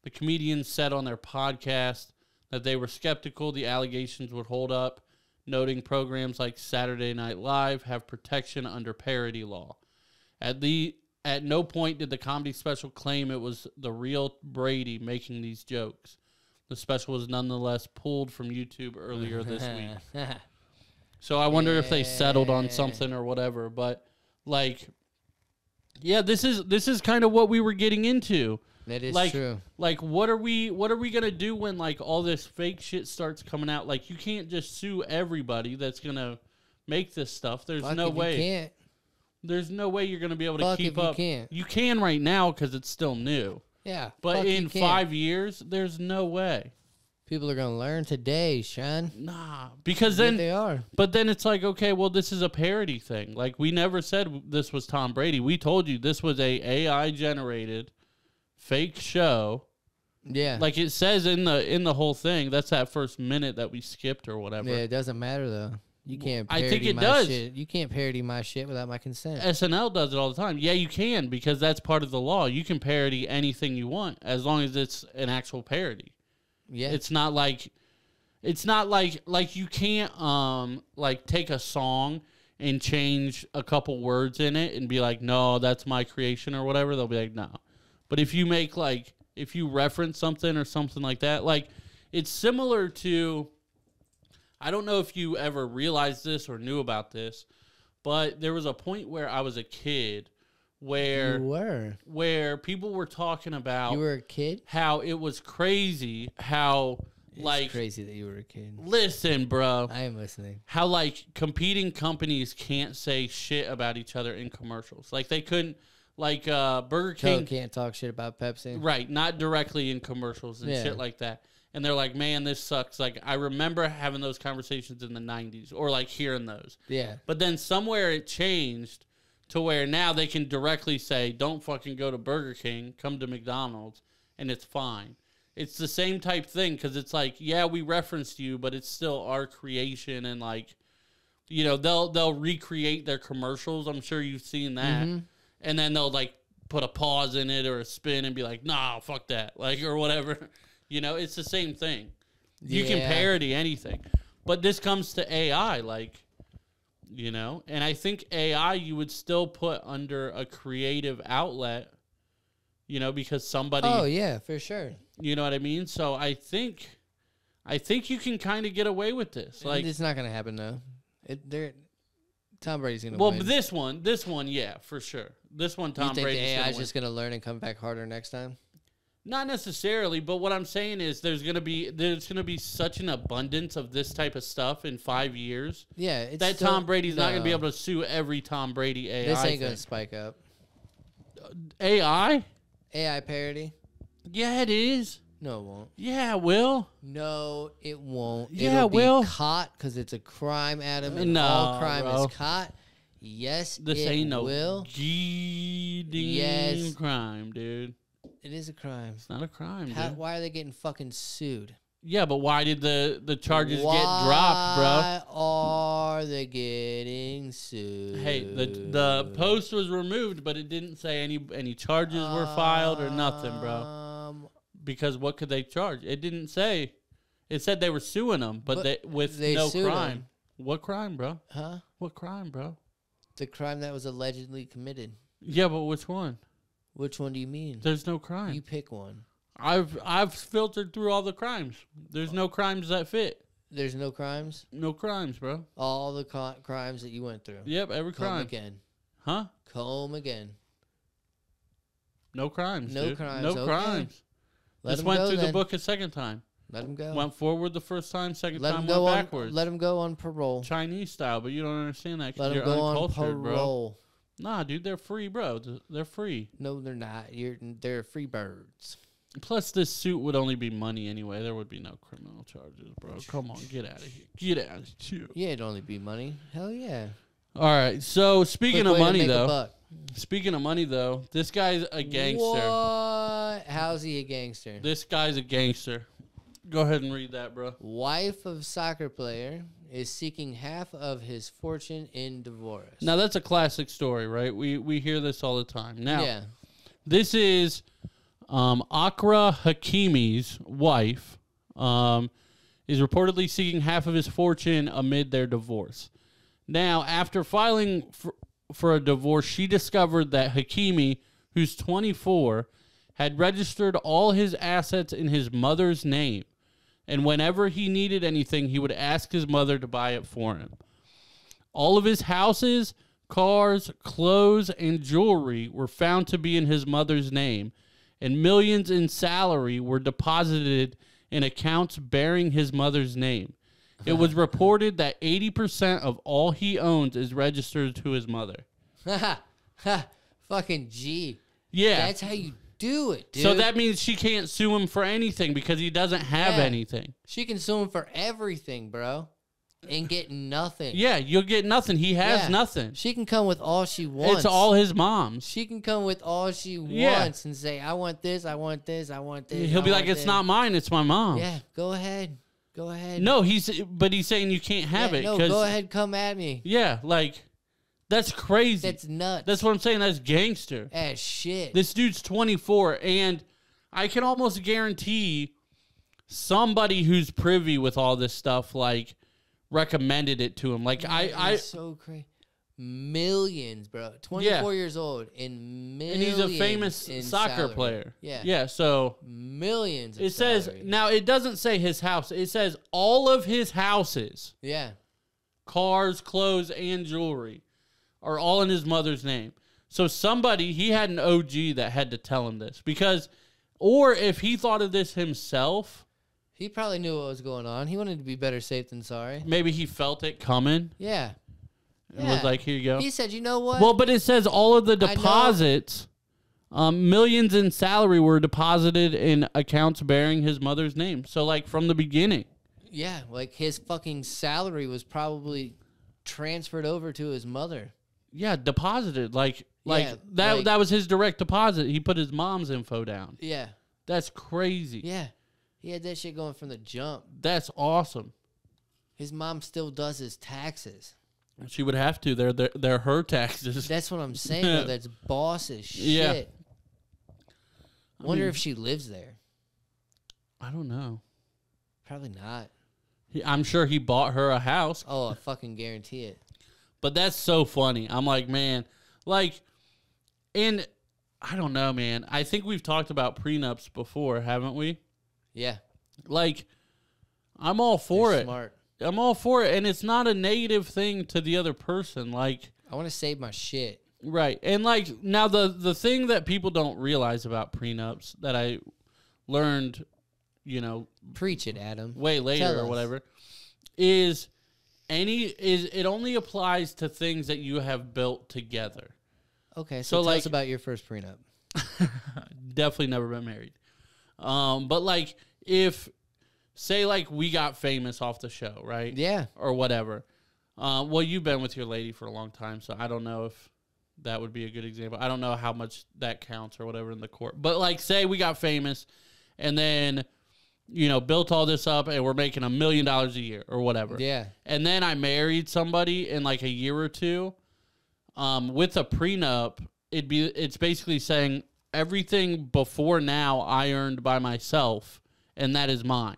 The comedians said on their podcast that they were skeptical the allegations would hold up, noting programs like Saturday Night Live have protection under parody law. At the at no point did the comedy special claim it was the real Brady making these jokes. The special was nonetheless pulled from YouTube earlier this week. *laughs* So I wonder if they settled on something or whatever. But like, yeah, this is this is kind of what we were getting into. That is like, true. like what are we what are we gonna do when like all this fake shit starts coming out? Like you can't just sue everybody that's gonna make this stuff. There's Fuck no way. You can't. There's no way you're gonna be able to Fuck keep if you up. can't. You can right now because it's still new. Yeah, But in five years, there's no way. people are gonna learn today, Sean. Nah, because Yeah, then they are. But then it's like, okay, well, this is a parody thing. Like we never said this was Tom Brady. We told you this was a AI generated fake show. Yeah, Like it says in the in the whole thing. That's that first minute that we skipped or whatever. yeah. It doesn't matter though. You can't. I think it my does. Shit. You can't parody my shit without my consent. SNL does it all the time. Yeah, you can because that's part of the law. You can parody anything you want as long as it's an actual parody. yeah, It's not like it's not like like you can't um like take a song and change a couple words in it and be like, no, that's my creation or whatever. They'll be like, no. But if you make like if you reference something or something like that, like it's similar to I don't know if you ever realized this or knew about this, but there was a point where I was a kid where you were. where people were talking about You were a kid. how it was crazy how like crazy that you were a kid. listen bro I am listening. how like competing companies can't say shit about each other in commercials like they couldn't like uh burger king Coke can't talk shit about Pepsi. right not directly in commercials and Yeah. shit like that and they're like man this sucks like i remember having those conversations in the 90s or like hearing those Yeah. but then somewhere it changed to where now they can directly say, don't fucking go to Burger King, come to McDonald's, and it's fine. It's the same type thing because it's like, yeah, we referenced you, but it's still our creation and like, you know, they'll they'll recreate their commercials. I'm sure you've seen that, and then they'll like put a pause in it or a spin and be like, nah, fuck that, *laughs* like or whatever. You know, it's the same thing. You can parody anything, but this comes to AI, like, you know, and I think AI you would still put under a creative outlet, you know, because somebody, Oh yeah, for sure. you know what I mean. So I think, I think you can kind of get away with this, like, it's not gonna happen though. It, they're, Tom Brady's gonna well, win. this one, this one, yeah, for sure. This one, you Tom think Brady's the AI is just gonna learn and come back harder next time? Not necessarily, but what I'm saying is there's gonna be there's gonna be such an abundance of this type of stuff in five years Yeah, it's that still- Tom Brady's not gonna be able to sue every Tom Brady AI. This ain't gonna spike up. AI? AI parody? Yeah, it is. No, it won't. Yeah, it will. No, it won't. Yeah, It'll it will. be caught because it's a crime, Adam, and No, all crime bro. is caught. Yes, This it ain't no will. cheating Yes. crime, dude. It is a crime. It's not a crime, How, dude. why are they getting fucking sued? Yeah, but why did the the charges why get dropped, bro? Why are they getting sued? Hey, the the post was removed, but it didn't say any any charges were filed or nothing, bro. Um, Because what could they charge? It didn't say. It said they were suing them, but, But they with they no crime. What crime, bro? huh? What crime, bro? The crime that was allegedly committed. Yeah, but which one? Which one do you mean? There's no crime. You pick one. I've I've filtered through all the crimes. There's no crimes that fit. There's no crimes. No crimes, bro. All the co- crimes that you went through. Yep, every Come crime. again. Huh? Come again. No crimes. No dude. crimes, No okay. crimes. Let Just went go through then. the book a second time. Let him go. Went forward the first time, second let time him went go on. backwards. Let him go on parole. Chinese style, but you don't understand that because you're go on uncultured, bro. Nah, dude, they're free, bro. They're free. No, they're not. You're they're free birds. Plus, this suit would only be money anyway. There would be no criminal charges, bro. Come on, get out of here. Get out of here. Yeah, it'd only be money. Hell yeah. All right. So speaking Quick of money, though. Speaking of money, though, this guy's a gangster. What? How's he a gangster? This guy's a gangster. Go ahead and read that, bro. Wife of soccer player is seeking half of his fortune in divorce. Now that's a classic story, right? We we hear this all the time. Now, yeah. this is um, Achraf Hakimi's wife. Um, is reportedly seeking half of his fortune amid their divorce. Now, after filing for, for a divorce, she discovered that Hakimi, who's 24, had registered all his assets in his mother's name. And whenever he needed anything, he would ask his mother to buy it for him. All of his houses, cars, clothes, and jewelry were found to be in his mother's name, and millions in salary were deposited in accounts bearing his mother's name. It was reported that 80% of all he owns is registered to his mother. *laughs* Fucking G. Yeah. That's how you do it, dude. so that means she can't sue him for anything because he doesn't have Yeah. anything. she can sue him for everything, bro, and get nothing. Yeah, you'll get nothing. He has Yeah. nothing. She can come with all she wants. It's all his mom's. She can come with all she Yeah. wants and say, "I want this, I want this, I want this." He'll I be like, want "It's this." not mine. It's my mom's." Yeah, go ahead, go ahead. No, he's but he's saying you can't have Yeah, it. No, 'cause- go ahead, come at me. Yeah, like that's crazy. That's nuts. That's what I'm saying. That's gangster. Ass shit. This dude's 24, and I can almost guarantee somebody who's privy with all this stuff, like, recommended it to him. Like, I, I, so crazy. Millions, bro. Twenty-four years old and and he's a famous soccer salary. player. Yeah, yeah. So millions. Of it says now it doesn't say his house. It says all of his houses, yeah, cars, clothes, and jewelry, are all in his mother's name. So somebody he had an OG that had to tell him this because, or if he thought of this himself, he probably knew what was going on. He wanted to be better safe than sorry. maybe he felt it coming Yeah, and was like, "Here you go." he said, "You know what? Well, but it says all of the know- deposits, um, millions in salary were deposited in accounts bearing his mother's name. So like from the beginning. yeah, like his fucking salary was probably transferred over to his mother. Yeah, deposited like like Yeah, that. like- that was his direct deposit. He put his mom's info down. Yeah, That's crazy. yeah, he had that shit going from the jump. That's awesome. His mom still does his taxes. She would have to. They're they're, they're her taxes. *laughs* That's what I'm saying. though. That's boss as *laughs* shit. yeah, Wonder if she lives there. I don't know. Probably not. He- I'm sure he bought her a house, Oh, I fucking guarantee it. But that's so funny. I'm like, man, like, and I don't know, man. I think we've talked about prenups before, haven't we? Yeah. Like, I'm all for You're it. Smart. I'm all for it, and it's not a negative thing to the other person. Like, I want to save my shit. Right. And like now the the thing that people don't realize about prenups that I learned, you know, Preach it, Adam. way later Tell or us. whatever is any is it only applies to things that you have built together. Okay, So, so, tell like- us about your first prenup. *laughs* Definitely never been married. Um but like if say like we got famous off the show, right? Yeah. Or whatever. Uh, well, you've been with your lady for a long time, so I don't know if that would be a good example. I don't know how much that counts or whatever in the court. But like, say we got famous, and then you know built all this up, and we're making a million dollars a year or whatever. Yeah. And then I married somebody in like a year or two. Um, with a prenup, it'd be it's basically saying everything before now I earned by myself, and that is mine.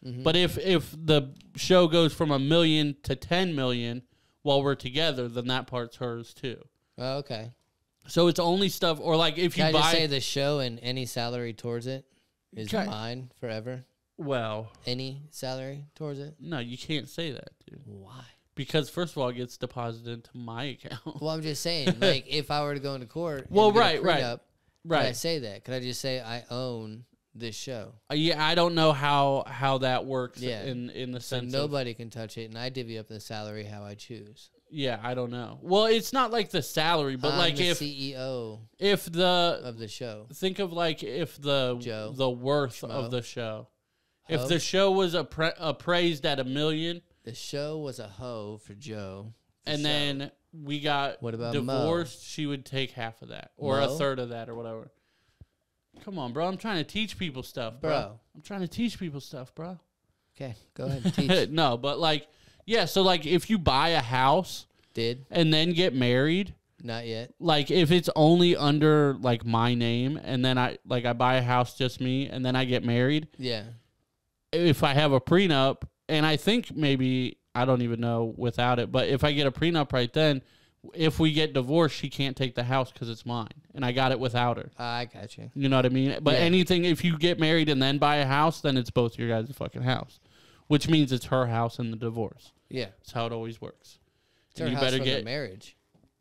But if if the show goes from a million to ten million while we're together, then that part's hers too. Oh, okay. So it's only stuff, or like if Can you I buy. say the show and any salary towards it is Okay. mine forever? well, Any salary towards it? no, you can't say that, dude, Why? because first of all, it gets deposited into my account. Well, I'm just saying, *laughs* like, if I were to go into court, and Well, get a right, right, prenup, Could I right? say that? Could I just say I own this show? Uh, yeah, I don't know how how that works. Yeah. in in the So sense of nobody can touch it, and I divvy up the salary how I choose. Yeah, I don't know. Well, it's not like the salary, but I'm like the if CEO if the of the show. think of like if the Joe. the worth Schmo. of the show. If the show was appra- appraised at a million, The show was a hoe for Joe. for and show. then we got What about Mo? divorced, she would take half of that or a third of that or whatever. Come on, bro. I'm trying to teach people stuff, bro. Bro. I'm trying to teach people stuff, bro. okay, go ahead and teach. *laughs* no, but like, yeah. So like, if you buy a house Did and then get married, not yet. like if it's only under like my name, and then I like I buy a house just me, and then I get married. Yeah. If I have a prenup, and I think maybe I don't even know without it, but if I get a prenup right then, if we get divorced, she can't take the house because it's mine, and I got it without her. Ah, I got you. You know what I mean? But Yeah. anything, if you get married and then buy a house, then it's both your guys' fucking house, which means it's her house in the divorce. Yeah. That's how it always works. It's And our you house better from get the marriage.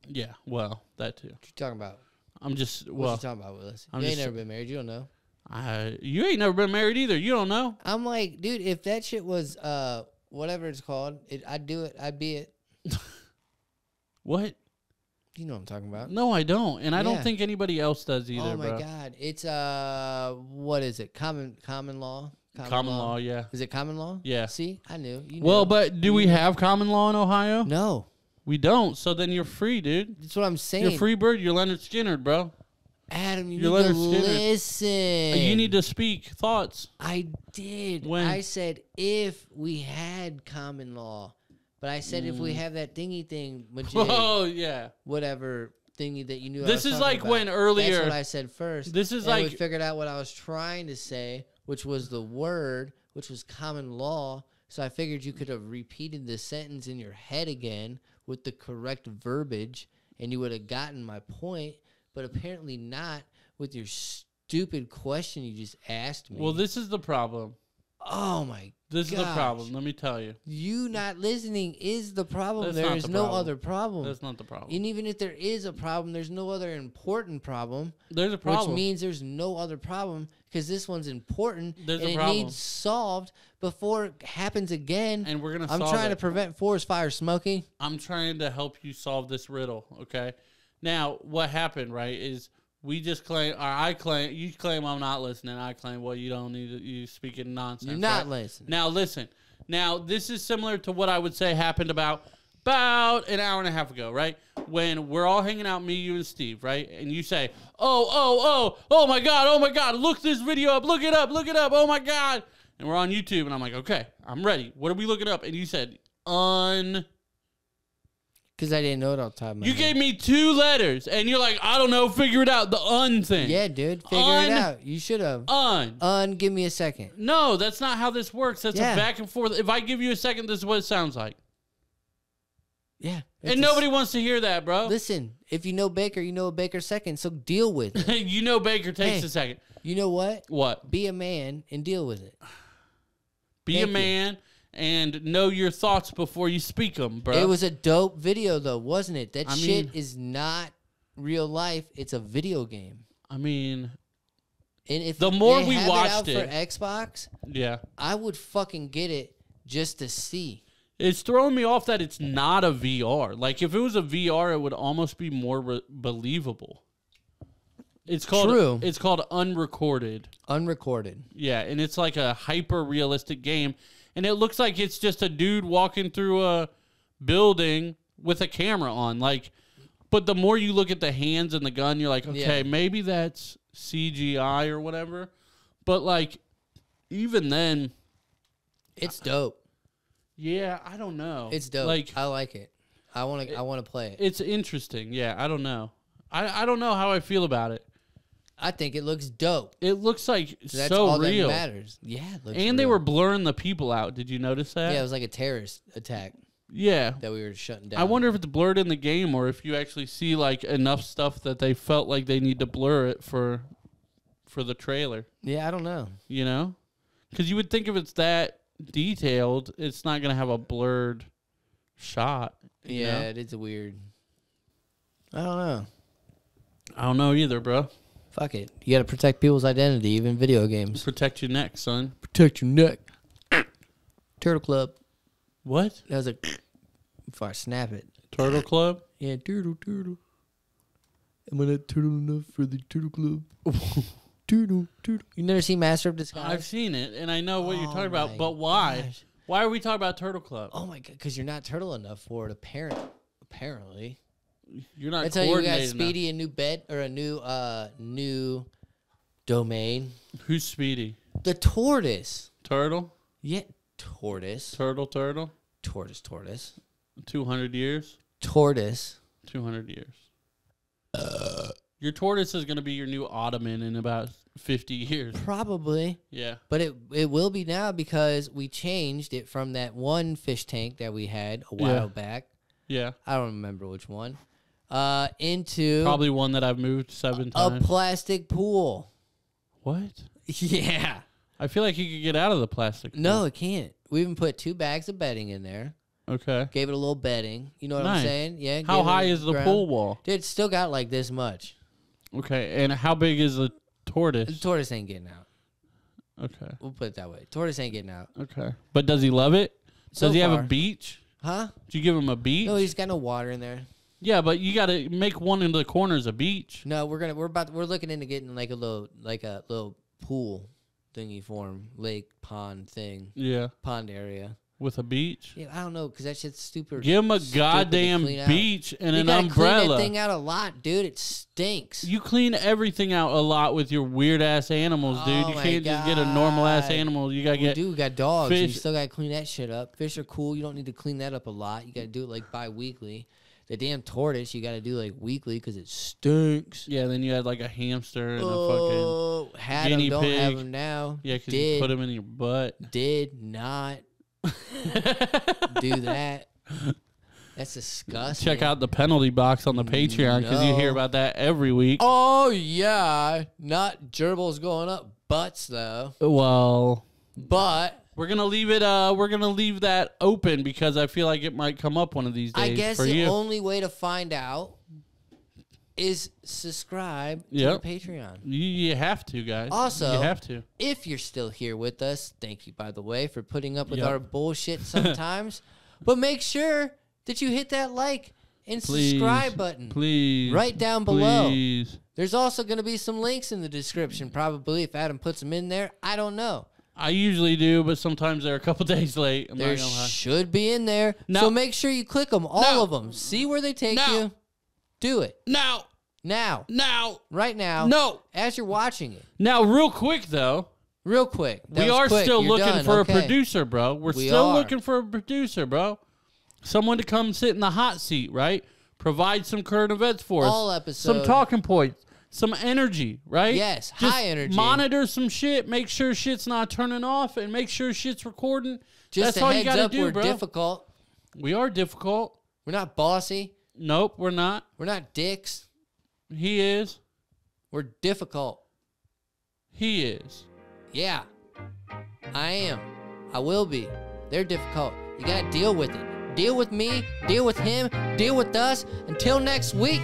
yeah. Well, that too. What you talking about? I'm just What well. you talking about, Willis? I'm you ain't never been married. You don't know. I, you ain't never been married either. You don't know. I'm like, dude, if that shit was uh whatever it's called, it, I'd do it. I'd be it. *laughs* What? You know what I'm talking about. No, I don't, and I don't think anybody else does either, oh my bro. god, it's uh, what is it? Common common law. Common law, yeah. Is it common law? Yeah. See, I knew. You Well, knew. but do we have common law in Ohio? no, We don't. So then you're free, dude. that's what I'm saying. You're free bird. You're Lynyrd Skynyrd, bro. Adam. You You're need to Lynyrd Skynyrd. listen. You need to speak thoughts. I did. When? I said if we had common law, but I said if we Mm. have that thingy thing, *laughs* Oh yeah. whatever thingy that you knew. I This was is talking like about. when earlier- That's what I said first. This is and we like- figured out what I was trying to say, which was the word, which was common law. So I figured you could have repeated the sentence in your head again with the correct verbiage, and you would have gotten my point. But apparently not with your stupid question you just asked me. Well, this is the problem. oh my This is the problem. Let me tell you. You not listening is the problem. That's There is the no problem. other problem. That's not the problem. and even if there is a problem, there's no other important problem. There's a problem. Which means there's no other problem because this one's important There's and a it problem. needs solved before it happens again. and we're gonna. I'm solve trying it. to prevent forest fire smoking. I'm trying to help you solve this riddle. Okay. Now, what happened, right, is we just claim, or I claim, you claim I'm not listening. I claim, well, you don't need to, you speaking nonsense. You're not right? listening. Now, listen. Now, this is similar to what I would say happened about about an hour and a half ago, right? When we're all hanging out, me, you, and Steve, right? And you say, "Oh, oh, oh, oh my God, oh my God, look this video up, look it up, look it up, oh my God!" And we're on YouTube, and I'm like, "Okay, I'm ready. What are we looking up?" And you said, "Un." Because I didn't know it all the my You gave me two letters, and you're like, I don't know, figure it out. The un thing. Yeah, dude. Figure Un- it out. You should have. Un. Un, give me a second. No, that's not how this works. That's Yeah. a back and forth. If I give you a second, this is what it sounds like. Yeah. and nobody wants to hear that, bro. Listen, if you know Baker, you know Baker second, so deal with it. *laughs* you know Baker takes Hey. a second. you know what? What? Be a man and deal with it. Be Thank a you. man and know your thoughts before you speak them, bro. It was a dope video, though, wasn't it? That I shit mean- is not real life. It's a video game. I mean, And if The more they we have watched it- for Xbox, yeah. I would fucking get it just to see. It's throwing me off that it's not a VR. Like if it was a VR, it would almost be more re- believable. It's called True. It's called unrecorded. Unrecorded. Yeah, and it's like a hyper realistic game, and it looks like it's just a dude walking through a building with a camera on. Like, but the more you look at the hands and the gun, you're like, okay, Yeah. maybe that's CGI or whatever. But like, even then, It's dope. Yeah, I don't know. It's dope. Like, I like it. I want to. I want to play it. it's interesting. Yeah, I don't know. I I don't know how I feel about it. I think it looks dope. It looks like That's so all real. that matters. Yeah. It looks And they were blurring the people out. Did you notice that? Yeah, it was like a terrorist attack yeah. that we were shutting down. I wonder if it's blurred in the game or if you actually see like enough stuff that they felt like they need to blur it for for the trailer. Yeah, I don't know. You know, because you would think if it's that detailed, it's not gonna have a blurred shot. Yeah, know? it is weird. I don't know. I don't know either, bro. Fuck it. You got to protect people's identity, even video games. Protect your neck, son. Protect your neck. *coughs* Turtle Club. What? That was a. *coughs* Before I snap it. Turtle *coughs* Club? Yeah, turtle, turtle. Am I not turtle enough for the Turtle Club? *laughs* turtle, turtle. You never seen Master of Disguise? I've seen it and I know what you're Oh talking about, but why? gosh. Why are we talking about Turtle Club? Oh my god, because you're not turtle enough for it. Apparent, apparently. You're not I tell you, we got coordinated enough. Speedy a new bed or a new uh new domain. Who's Speedy? The tortoise. Turtle? Yeah, tortoise. Turtle, turtle? Tortoise, tortoise. 200 years? Tortoise. 200 years. Your tortoise is going to be your new ottoman in about 50 years. Probably. Yeah. But it it will be now because we changed it from that one fish tank that we had a while Yeah. back. Yeah. I don't remember which one. Uh into Probably one that I've moved seven a times. A plastic pool. what? *laughs* Yeah. I feel like you could get out of the plastic. No, it can't. We even put two bags of bedding in there. Okay. Gave it a little bedding. You know what Nice. I'm saying? Yeah. How high is the ground. pool wall? Dude, it's still got like this much. Okay. And how big is the tortoise? The tortoise? ain't getting out. Okay. We'll put it that way. Tortoise ain't getting out. Okay. But does he love it? So does he have far. a beach? Huh? Did you give him a beach? No, he's got no water in there. yeah, but you got to make one in the corners a beach. No, we're gonna we're about we're looking into getting like a little like a little pool thingy form, lake pond thing, Yeah. pond area. With a beach. Yeah, I don't know because that shit's stupid. Give him a goddamn beach and you an gotta Clean umbrella. that thing out a lot, dude. It stinks. You clean everything out a lot with your weird ass animals, dude. Oh you can't just get a normal ass God. animal. You gotta we get do. We got dogs. and You still gotta clean that shit up. Fish are cool. You don't need to clean that up a lot. You gotta do it like bi-weekly. The damn tortoise, you gotta do like weekly because it stinks. yeah. Then you had like a hamster and a oh, fucking Oh, had guinea them, don't have them now. yeah, because you put them in your butt. did not *laughs* do that. That's disgusting. Check out the penalty box on the Patreon because you hear about that every week. Oh yeah, not gerbils going up butts though. Well, But we're gonna leave it. Uh, we're gonna leave that open because I feel like it might come up one of these days I guess for the you. only way to find out is subscribe Yep. to the Patreon. you, have to, guys. Also- you have to. If you're still here with us, thank you by the way for putting up with Yep. our bullshit *laughs* sometimes. but make sure that you hit that like and Please, subscribe button. Please, Right down below. Please. There's also going to be some links in the description, probably if Adam puts them in there. I don't know. I usually do, but sometimes they're a couple *laughs* days late. I'm There not gonna lie. should be in there. No. So make sure you click them, all No. of them. See where they take No. you. Do it Now, now, now, right now. no. as you're watching it, Now, real quick though, real quick. That we are quick. still You're looking done. for Okay. a producer, bro. We're We still are. looking for a producer, bro. someone to come sit in the hot seat, right? Provide some current events for us. All Some talking points. Some energy, right? Yes, Just high energy. Monitor some shit. Make sure shit's not turning off, and make sure shit's recording. Just That's a all heads you gotta up, do, we're bro. difficult. We are difficult. We're not bossy. Nope, we're not. We're not dicks. He is. We're difficult. He is. Yeah, I am. I will be. They're difficult. You gotta deal with it. Deal with me, deal with him, deal with us. Until next week.